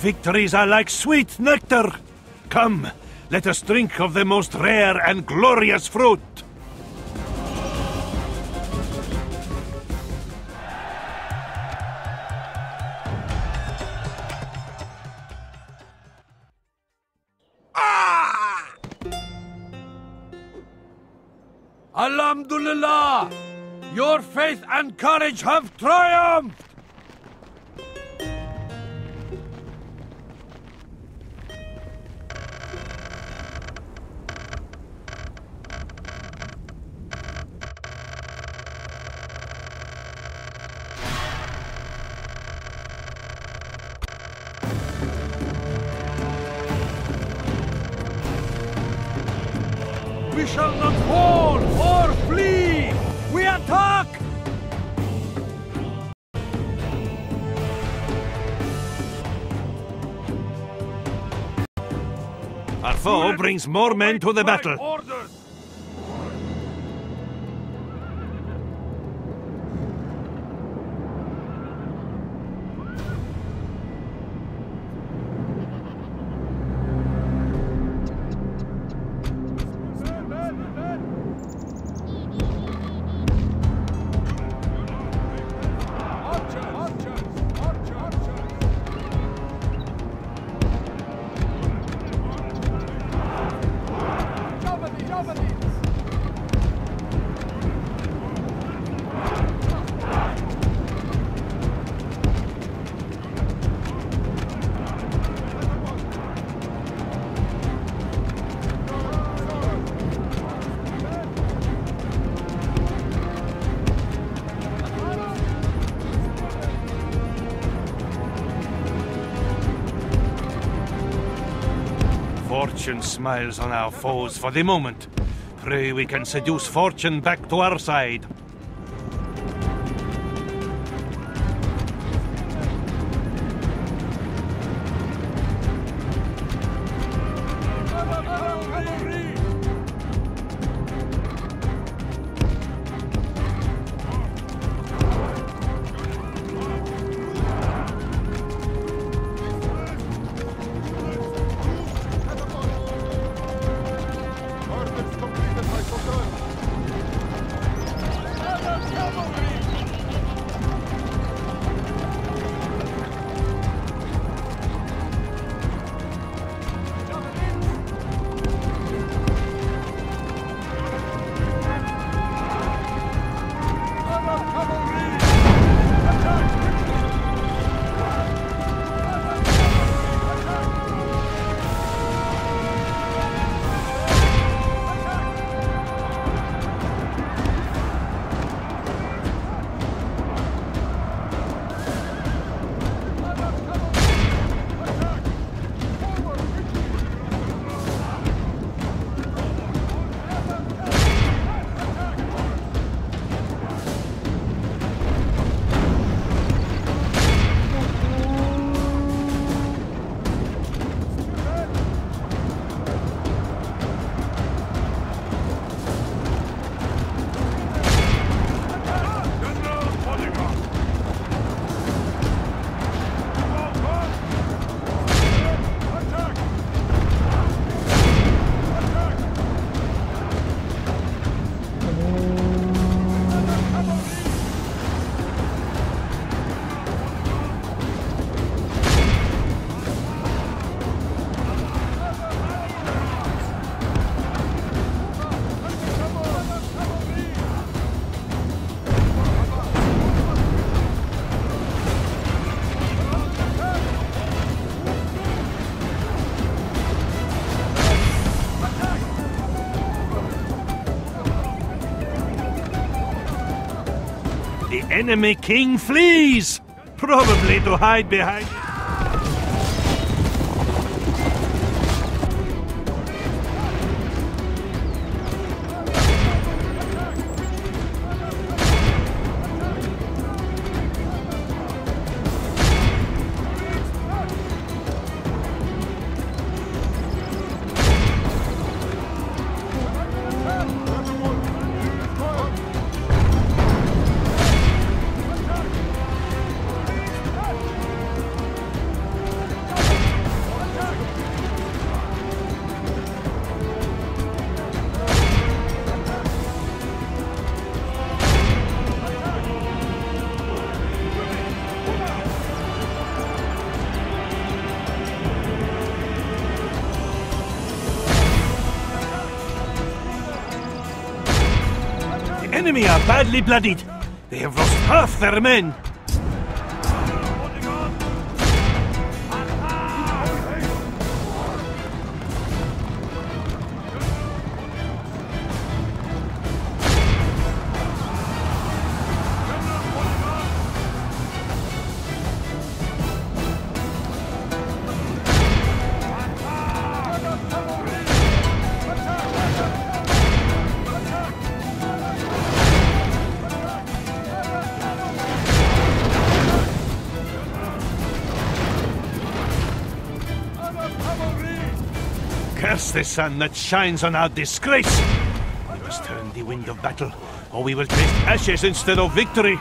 Victories are like sweet nectar. Come, let us drink of the most rare and glorious fruit. Alhamdulillah! Your faith and courage have triumphed! Brings more men to the battle. Fortune smiles on our foes for the moment. Pray we can seduce fortune back to our side. Enemy king flees! Probably to hide behind. Enemy are badly bloodied. They have lost half their men. The sun that shines on our disgrace. We must turn the wind of battle, or we will taste ashes instead of victory.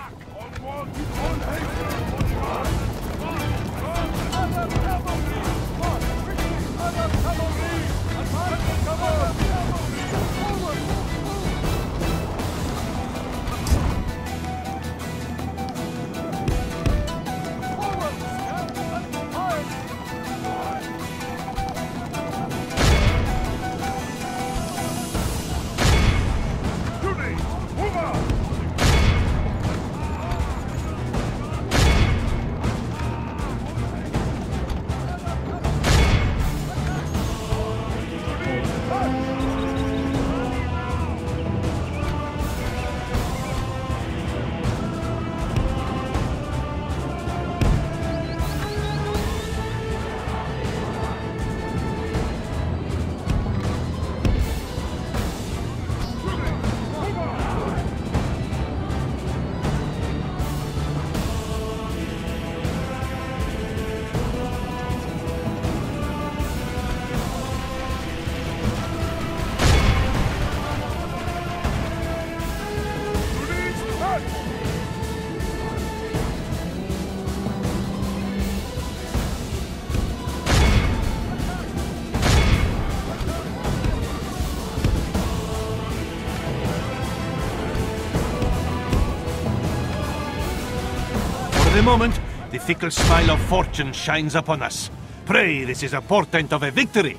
Fickle smile of fortune shines upon us. Pray, this is a portent of a victory.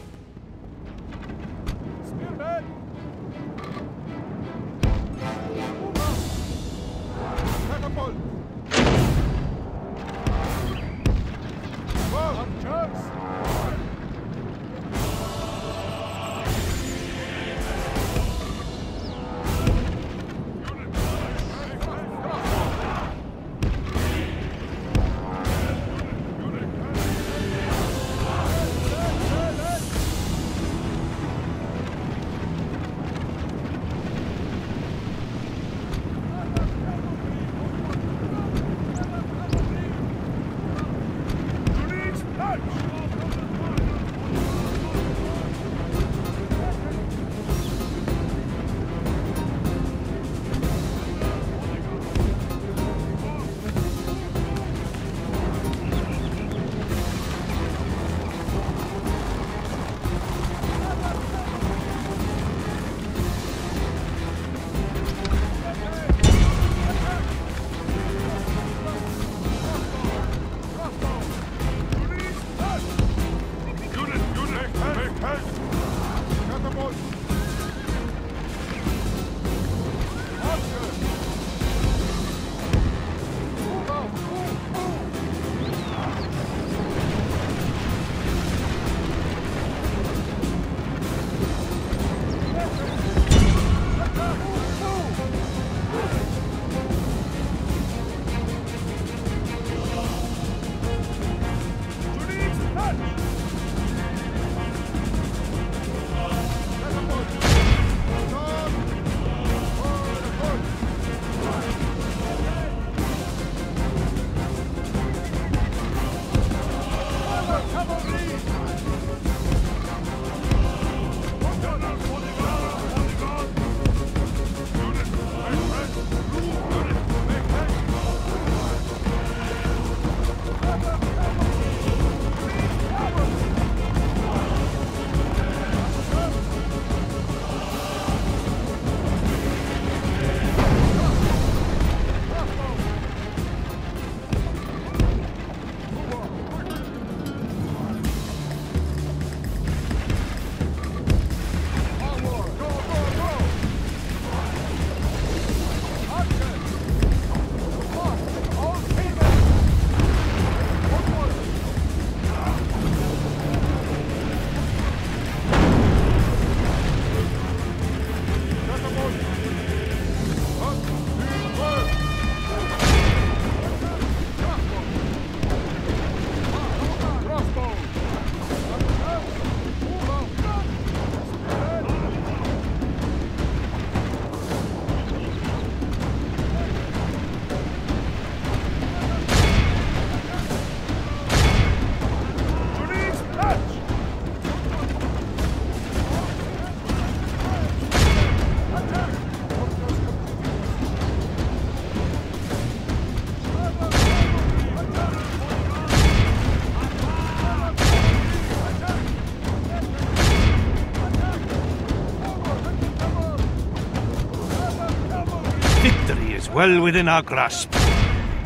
Well within our grasp.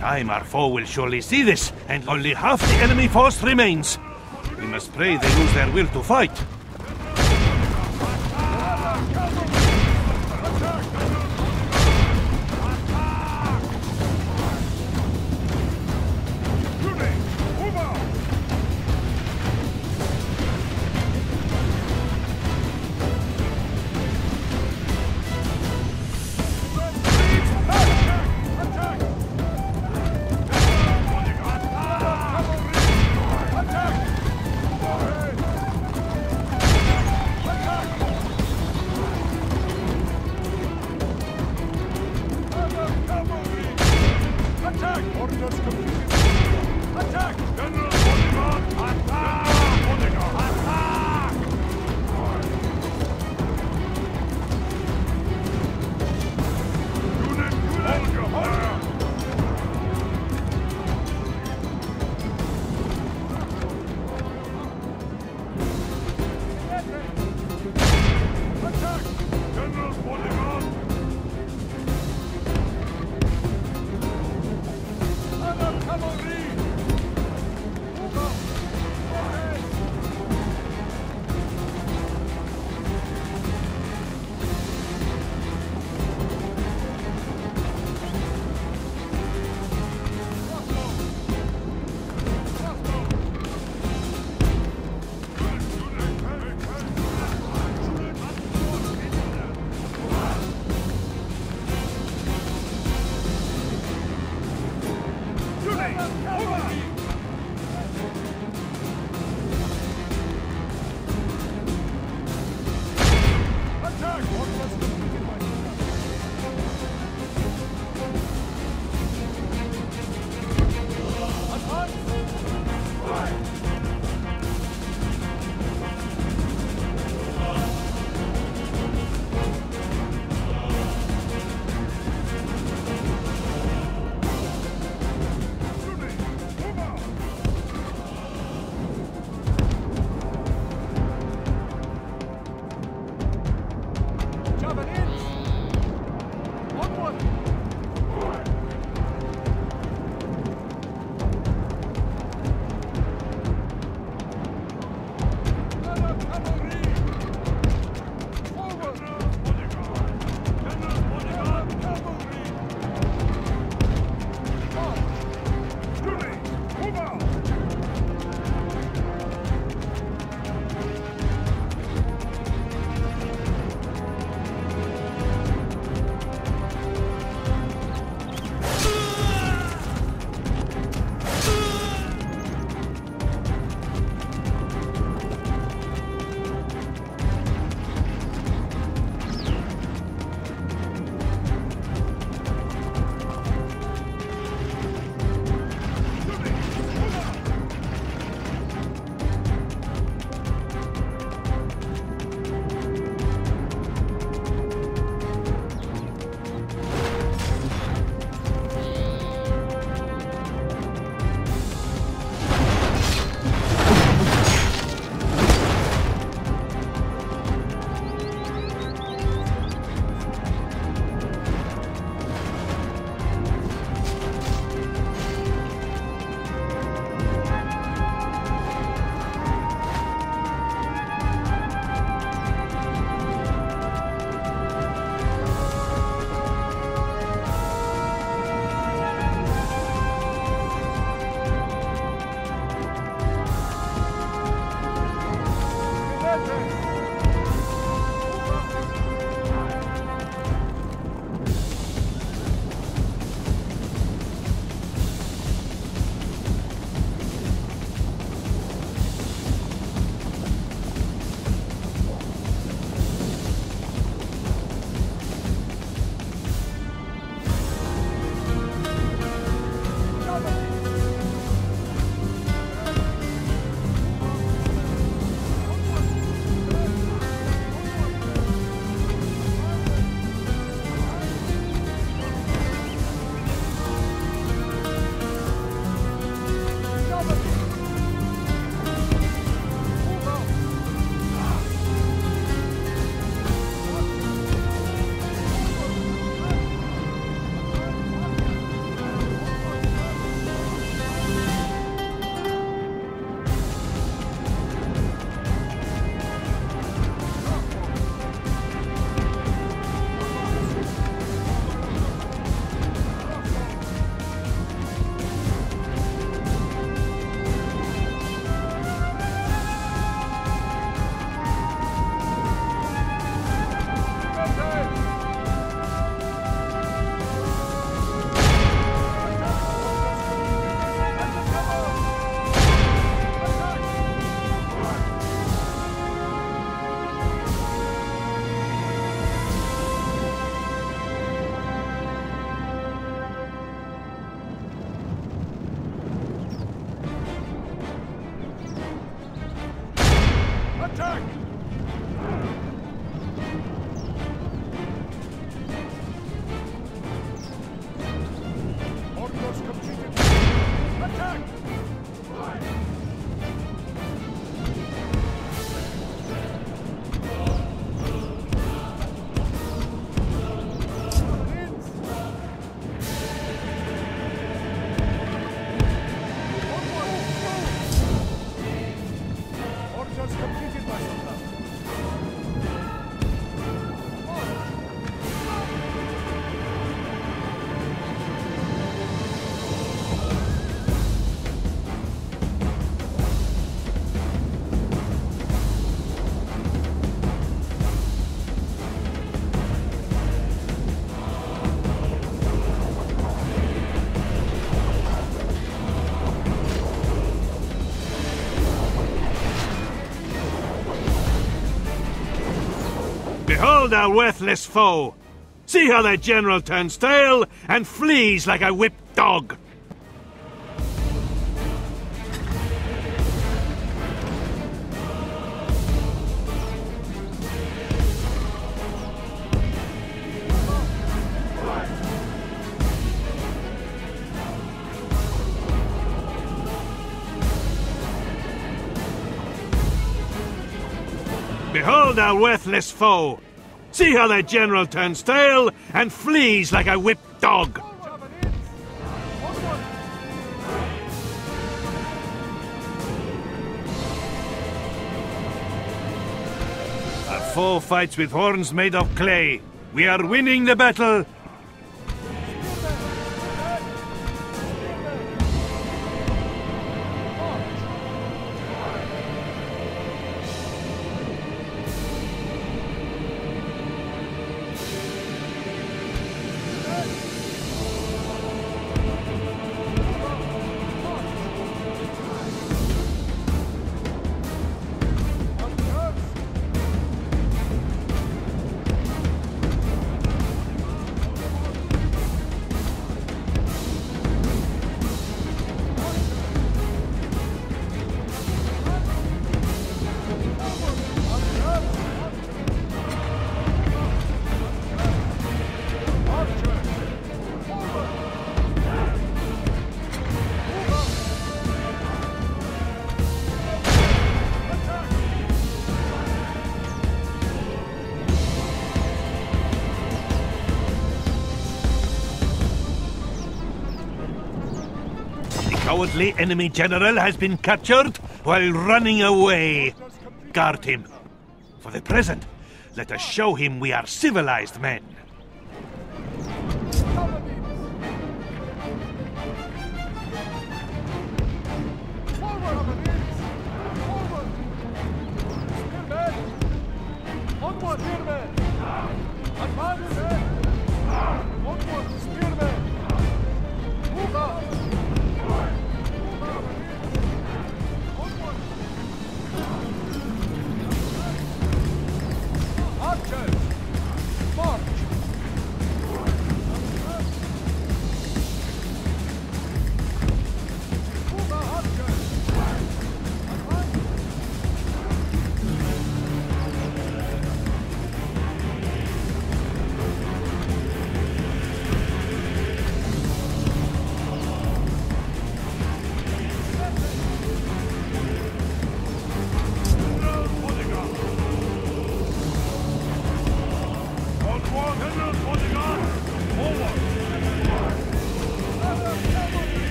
Time our foe will surely see this, and only half the enemy force remains. We must pray they lose their will to fight. Our worthless foe! See how the general turns tail and flees like a whipped dog! Behold our worthless foe! See how the general turns tail and flees like a whipped dog! Our foe fights with horns made of clay. We are winning the battle. Cowardly enemy general has been captured while running away. Guard him. For the present, let us show him we are civilized men.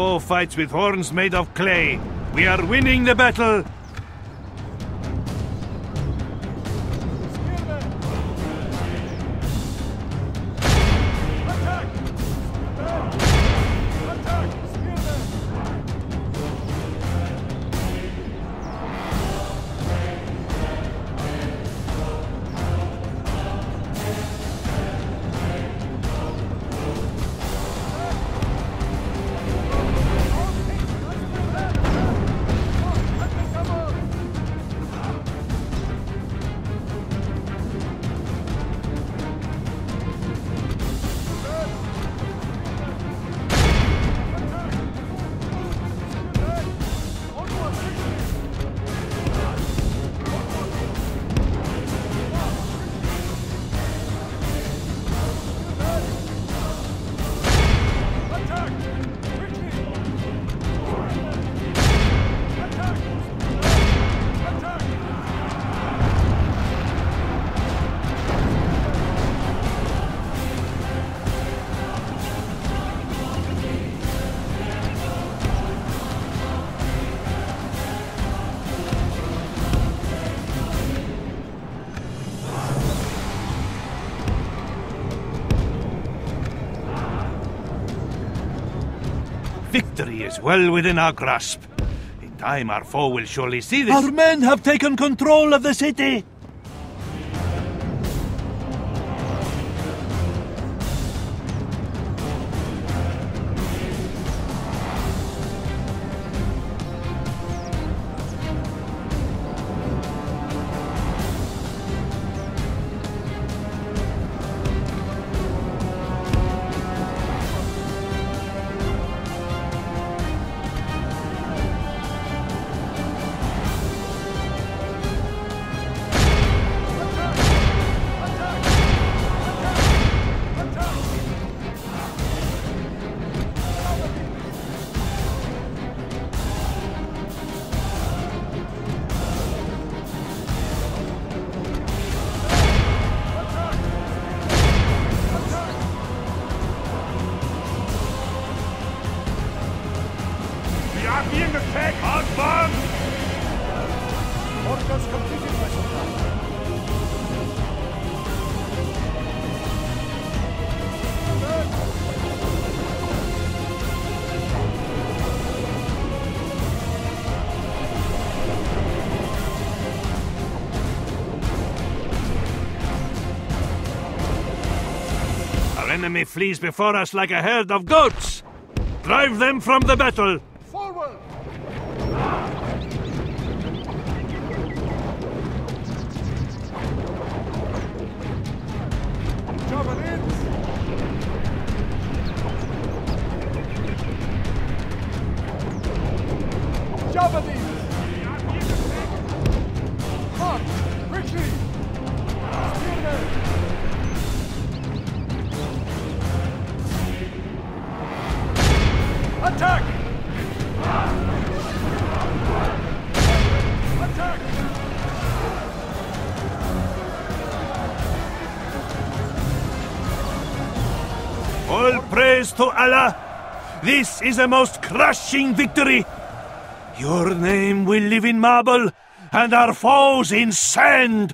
Foe fights with horns made of clay. We are winning the battle. Victory is well within our grasp. In time, our foe will surely see this. Our men have taken control of the city. Enemy flees before us like a herd of goats! Drive them from the battle! Forward! Javelins! Javelins! To Allah! This is a most crushing victory! Your name will live in marble, and our foes in sand!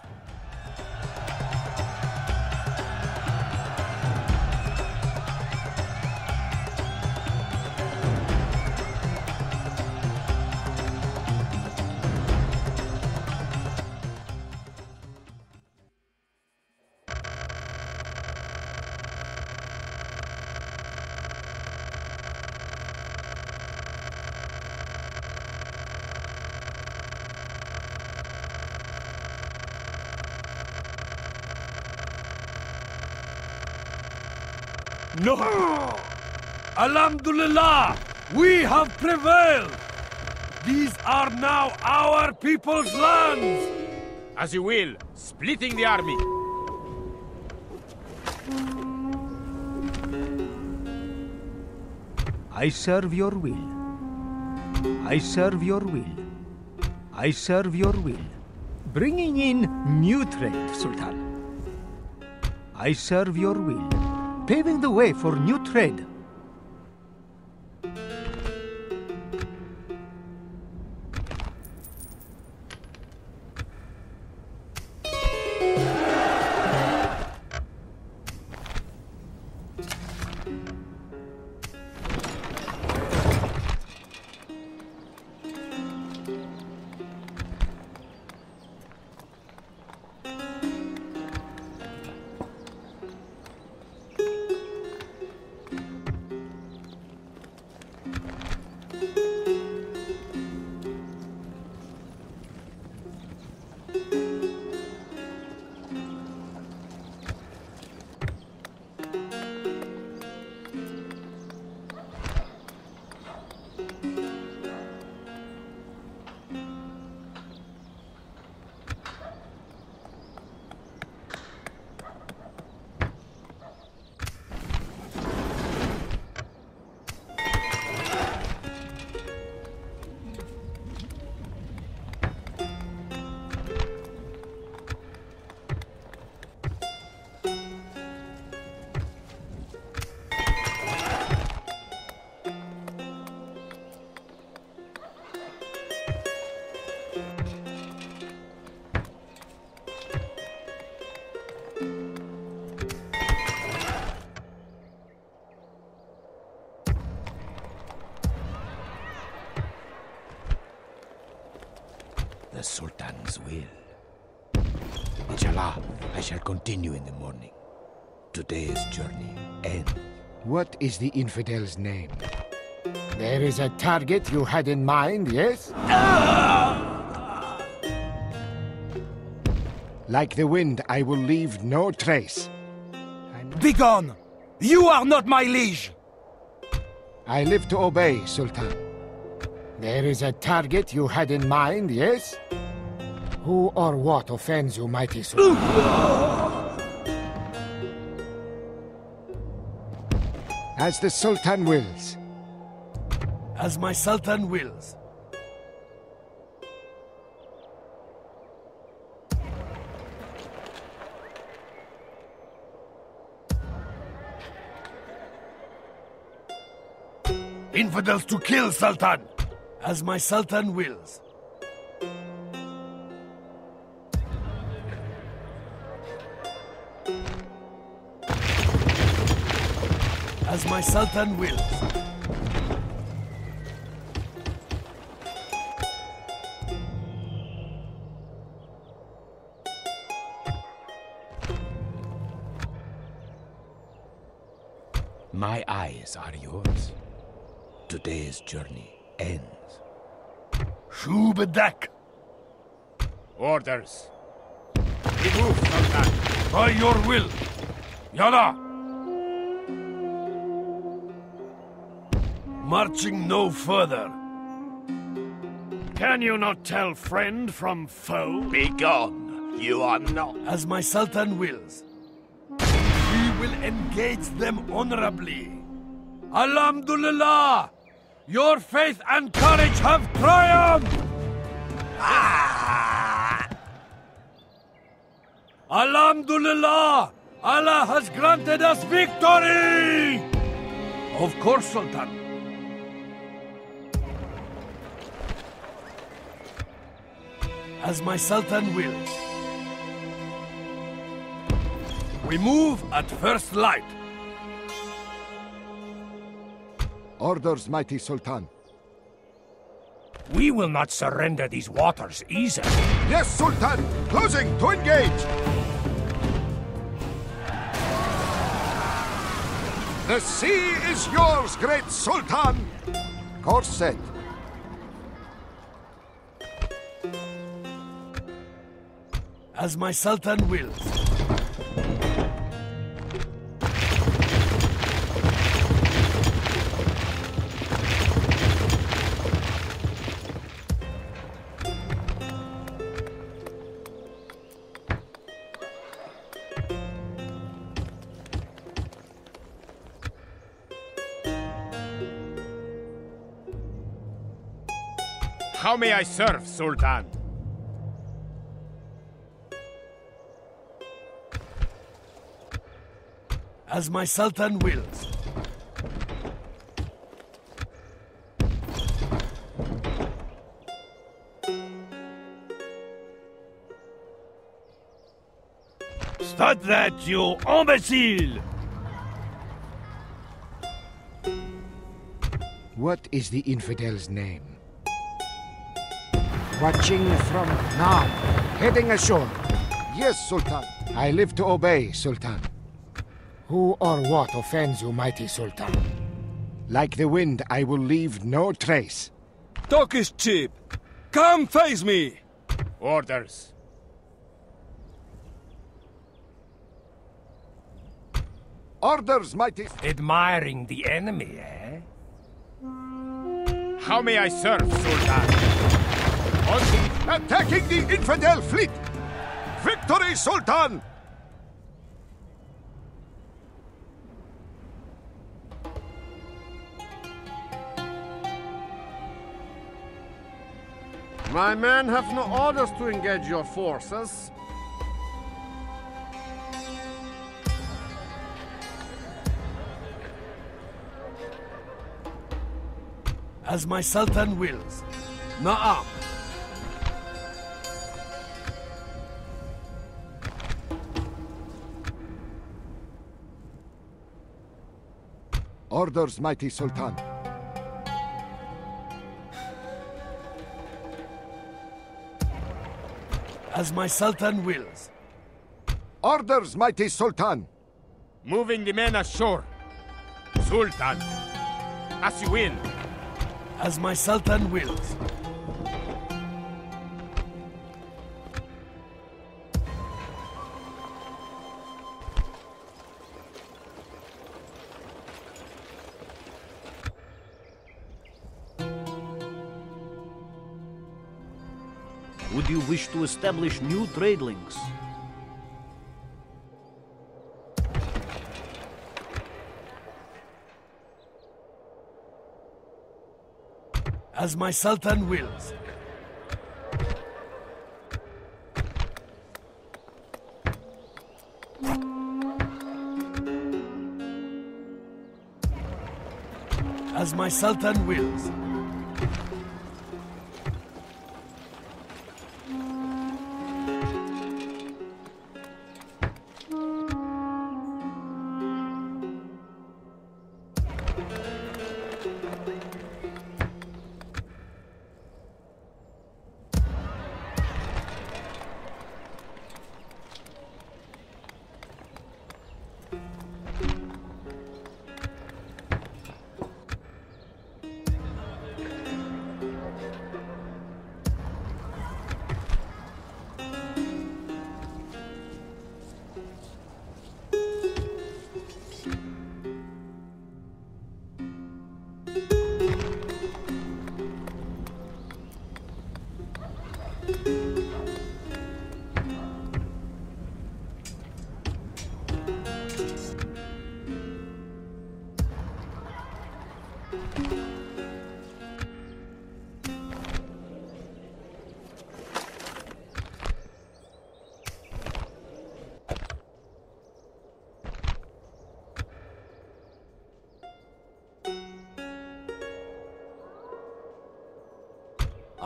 Alhamdulillah! We have prevailed! These are now our people's lands! As you will, splitting the army. I serve your will. I serve your will. I serve your will. Bringing in new trade, Sultan. I serve your will. Paving the way for new trade. Sultan's What is the infidel's name? There is a target you had in mind, yes? Like the wind, I will leave no trace. Begone! You are not my liege! I live to obey, Sultan. There is a target you had in mind, yes? Who or what offends you, mighty Sultan? As the Sultan wills. As my Sultan wills. Infidels to kill, Sultan! As my Sultan wills. As my Sultan wills. My eyes are yours. Today's journey ends. Shubadak! Orders. Remove, Sultan. By your will. Yalla! Marching no further. Can you not tell friend from foe? Begone! You are not. As my Sultan wills. We will engage them honorably. Alhamdulillah! Your faith and courage have triumphed! Ah! Alhamdulillah! Allah has granted us victory! Of course, Sultan. As my Sultan wills. We move at first light. Orders, mighty Sultan. We will not surrender these waters easily. Yes, Sultan! Closing to engage! The sea is yours, great Sultan! Course set. As my Sultan wills. How may I serve, Sultan? As my Sultan wills. Stop that, you imbecile! What is the infidel's name? Watching from now, heading ashore. Yes, Sultan. I live to obey, Sultan. Who or what offends you, mighty Sultan? Like the wind, I will leave no trace. Talk is cheap. Come face me! Orders. Orders, mighty... Admiring the enemy, eh? How may I serve, Sultan? On attacking the infidel fleet! Victory, Sultan! My men have no orders to engage your forces. As my Sultan wills. Na'am. Orders, mighty Sultan. As my Sultan wills. Orders, mighty Sultan. Moving the men ashore. Sultan. As you will. As my Sultan wills. Would you wish to establish new trade links? As my Sultan wills. As my Sultan wills.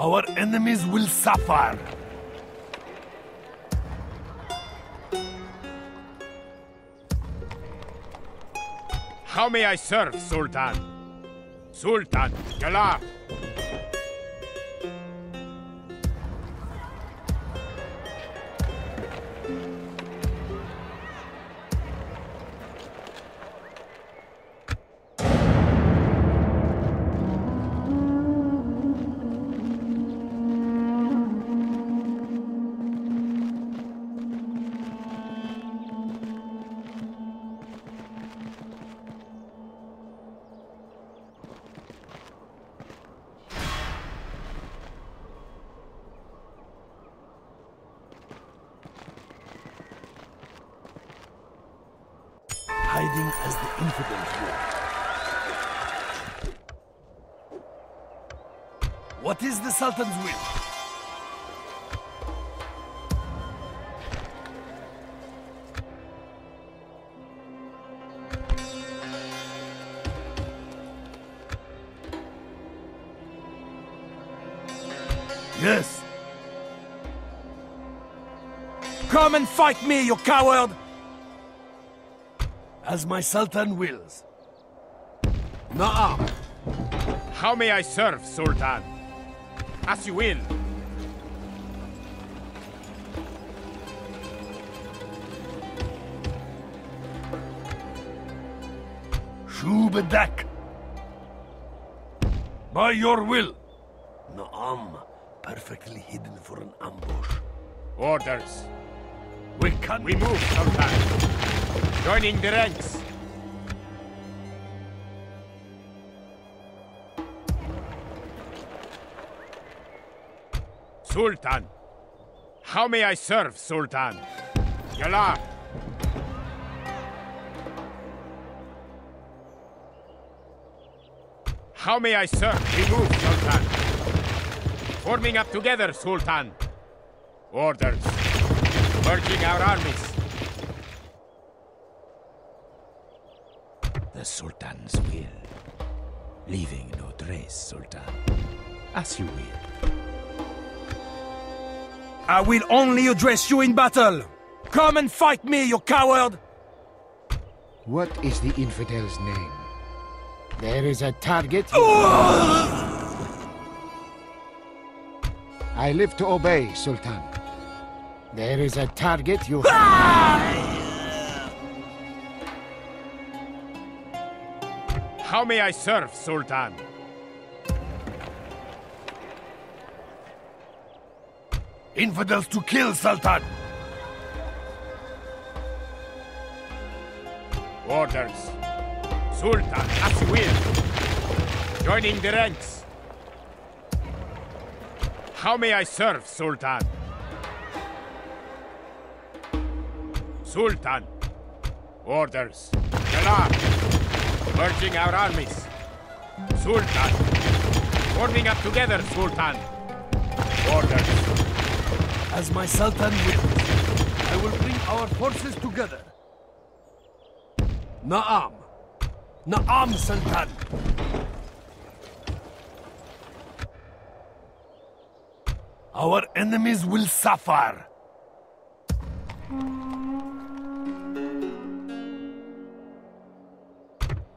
Our enemies will suffer. How may I serve, Sultan? Sultan, Galar. Come and fight me, you coward! As my Sultan wills. Na'am. How may I serve, Sultan? As you will. Shubadak. By your will. Naam. Perfectly hidden for an ambush. Orders. Can. We move, Sultan. Joining the ranks. Sultan. How may I serve, Sultan? Yala. How may I serve? We move, Sultan. Forming up together, Sultan. Orders. Merging our armies. The Sultan's will. Leaving no trace, Sultan. As you will. I will only address you in battle! Come and fight me, you coward! What is the infidel's name? There is a target. I live to obey, Sultan. There is a target you How may I serve, Sultan? Infidels to kill, Sultan! Orders. Sultan, as you will. Joining the ranks. How may I serve, Sultan? Sultan. Orders. Galar. Merging our armies. Sultan. Forming up together, Sultan. Orders. As my Sultan wills, I will bring our forces together. Naam. Naam, Sultan. Our enemies will suffer.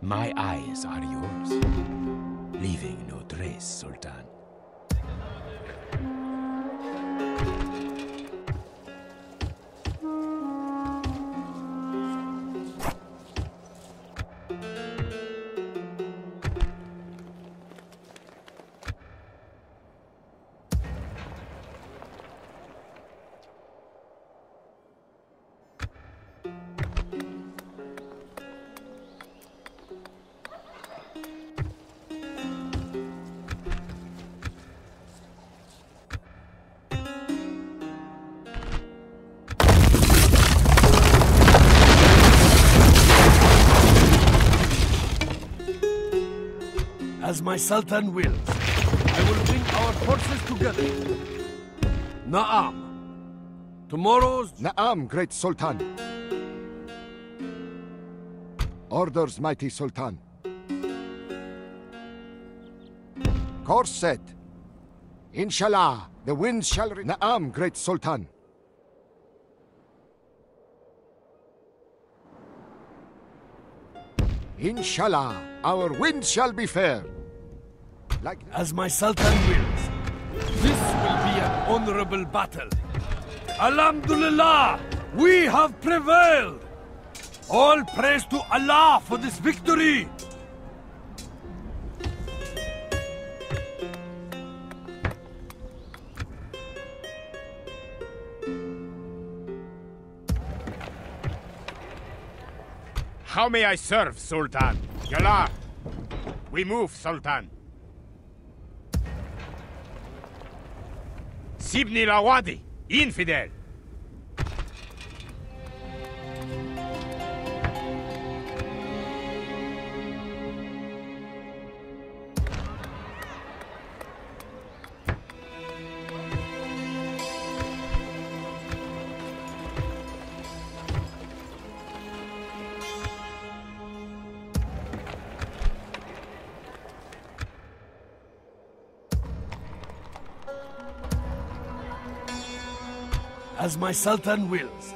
My eyes are yours, leaving no trace, Sultan. My Sultan wills, I will bring our forces together. Naam. Tomorrow's... Naam, great Sultan. Orders, mighty Sultan. Course set. Inshallah, the winds shall... Naam, great Sultan. Inshallah, our winds shall be fair. Like As my Sultan wills, this will be an honorable battle. Alhamdulillah, we have prevailed. All praise to Allah for this victory. How may I serve, Sultan? Galar. We move, Sultan. سيبني لوادي. إنفدال. As my Sultan wills.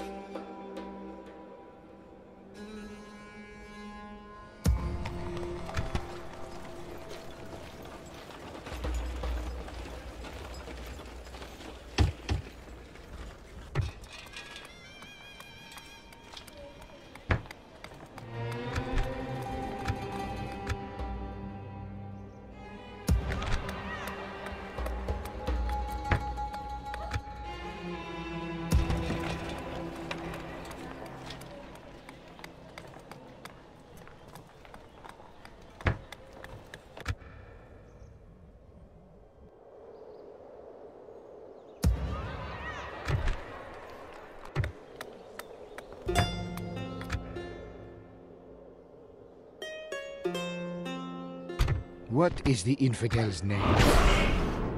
What is the infidel's name?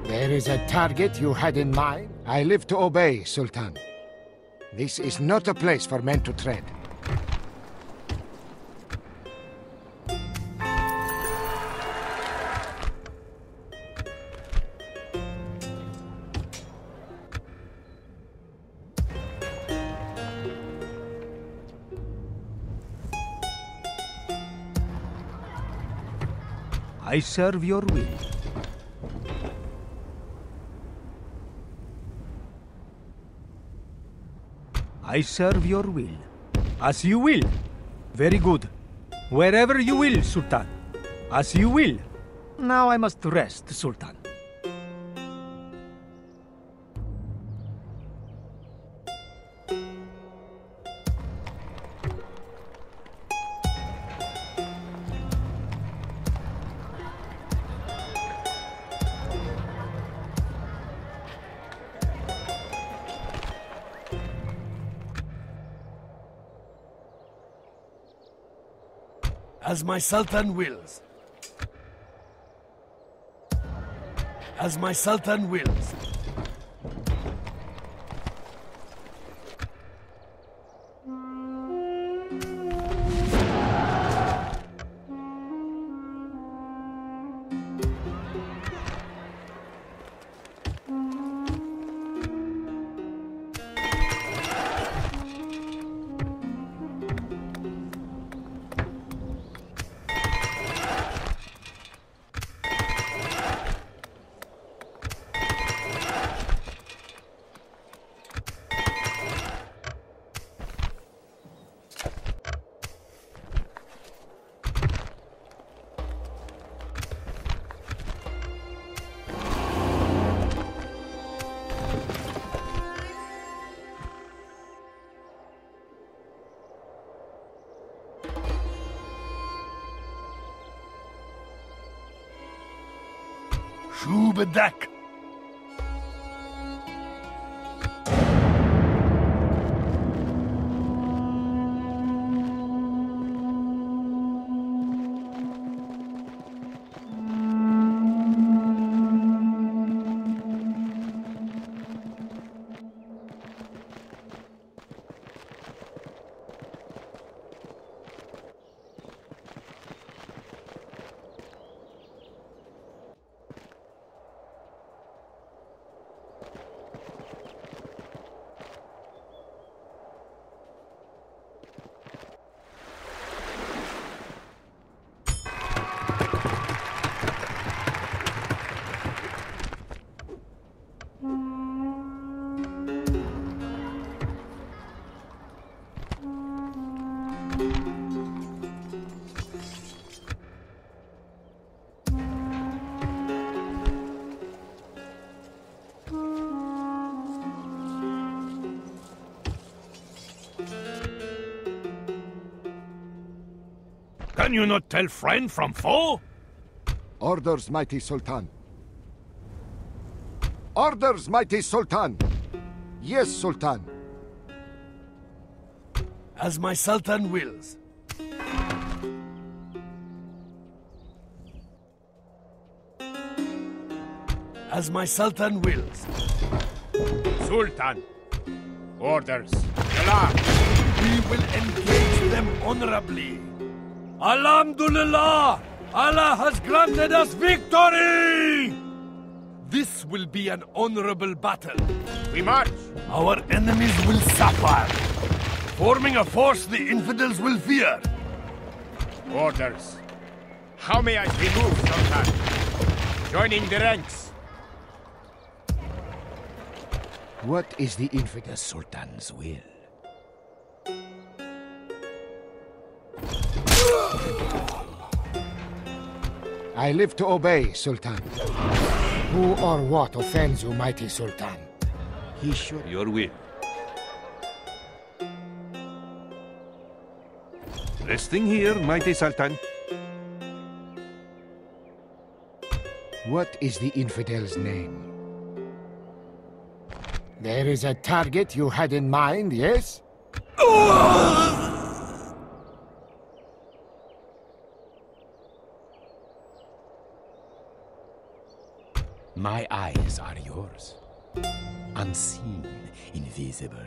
There is a target you had in mind? I live to obey, Sultan. This is not a place for men to tread. I serve your will. I serve your will. As you will. Very good. Wherever you will, Sultan. As you will. Now I must rest, Sultan. My Sultan wills. As my Sultan wills. Can you not tell friend from foe? Orders, mighty Sultan. Orders, mighty Sultan. Yes, Sultan. As my Sultan wills. As my Sultan wills. Sultan. Orders. Salah. We will engage them honorably. Alhamdulillah! Allah has granted us victory! This will be an honorable battle. We march. Our enemies will suffer. Forming a force the infidels will fear. Orders. How may I be moved, Sultan? Joining the ranks. What is the infidel Sultan's will? I live to obey, Sultan. Who or what offends you, mighty Sultan? He should. Your will. Resting here, mighty Sultan. What is the infidel's name? There is a target you had in mind, yes? Oh! My eyes are yours. Unseen, invisible.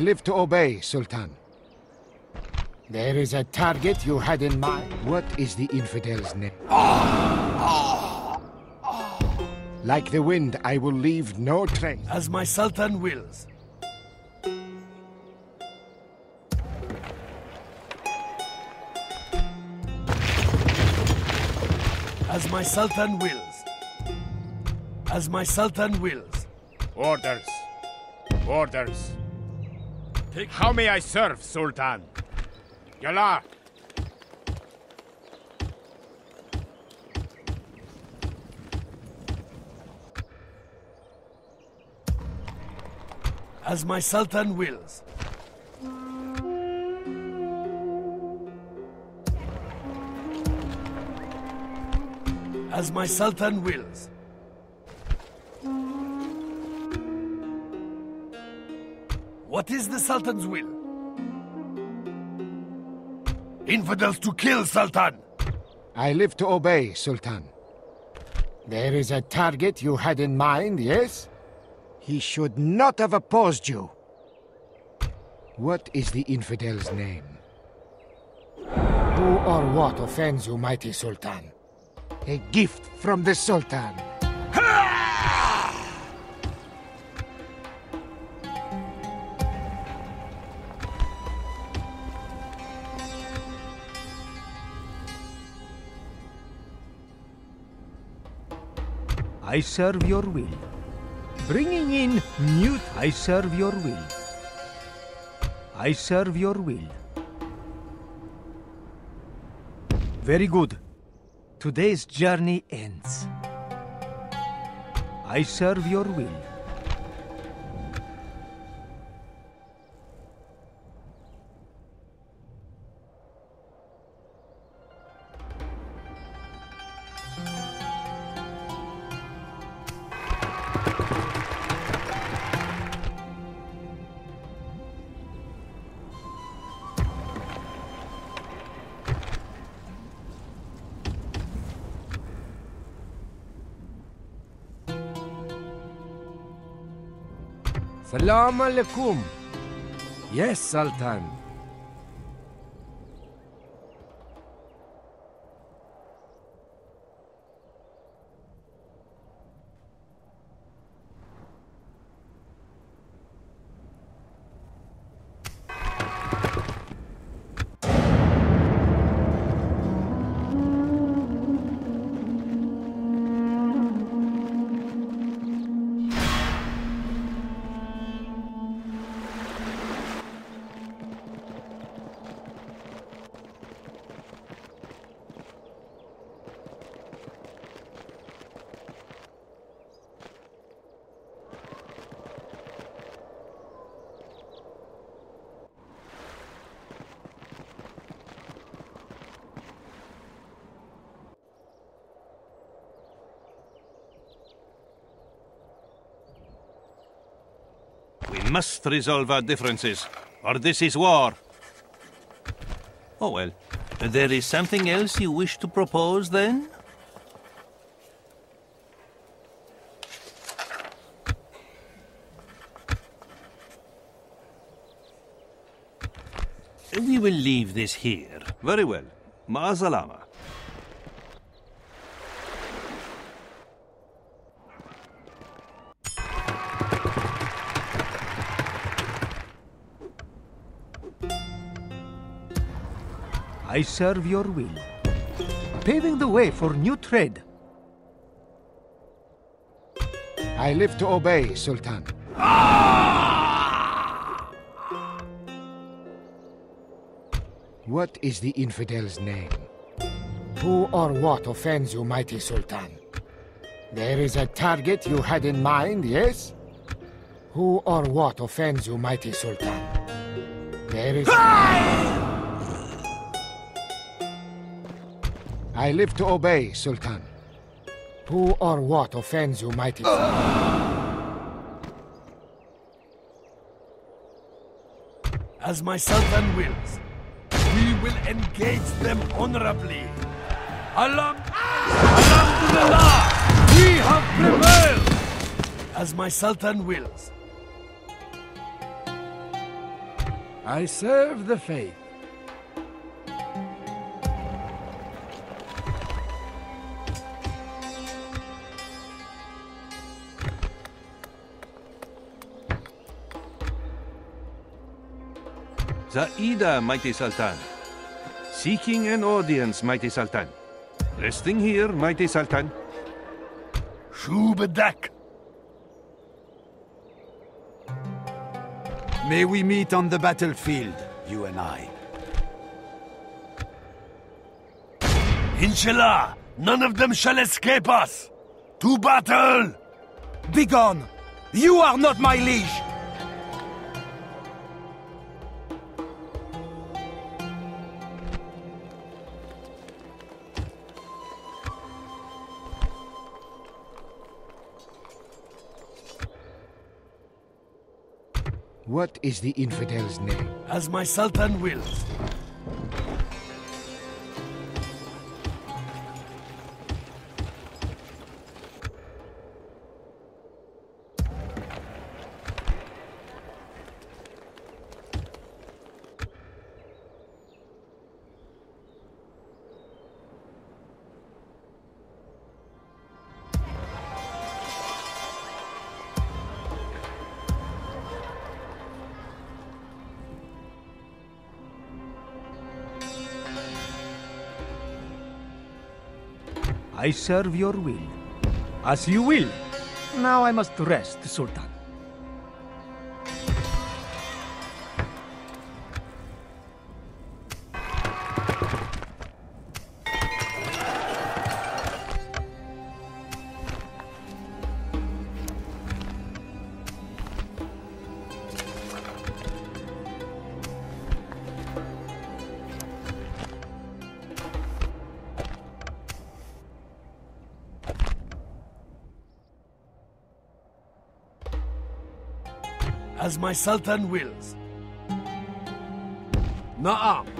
I live to obey, Sultan. There is a target you had in mind. What is the infidel's name? Like the wind, I will leave no trace. As my Sultan wills. As my Sultan wills. As my Sultan wills. Orders. Orders. How may I serve, Sultan? Yalla! As my Sultan wills. As my Sultan wills. What is the Sultan's will? Infidels to kill, Sultan! I live to obey, Sultan. There is a target you had in mind, yes? He should not have opposed you. What is the infidel's name? Who or what offends you, mighty Sultan? A gift from the Sultan. I serve your will. Bringing in new... I serve your will. I serve your will. Very good. Today's journey ends. I serve your will. Salam alaikum. Yes, Sultan. Must resolve our differences, or this is war. Oh well. There is something else you wish to propose, then? We will leave this here. Very well. Ma'azalama. I serve your will. Paving the way for new trade. I live to obey, Sultan. What is the infidel's name? Who or what offends you, mighty Sultan? There is a target you had in mind, yes? Who or what offends you, mighty Sultan? There is... I live to obey, Sultan. Who or what offends you, mighty As my Sultan wills, we will engage them honorably. Alam, Alhamdulillah, we have prevailed. As my Sultan wills. I serve the faith. Zaida, mighty Sultan. Seeking an audience, mighty Sultan. Resting here, mighty Sultan. Shubadak. May we meet on the battlefield, you and I. Inshallah, none of them shall escape us. To battle! Begone! You are not my liege! What is the infidel's name? As my Sultan wills. I serve your will. As you will. Now I must rest, Sultan. My Sultan wills. Na'am.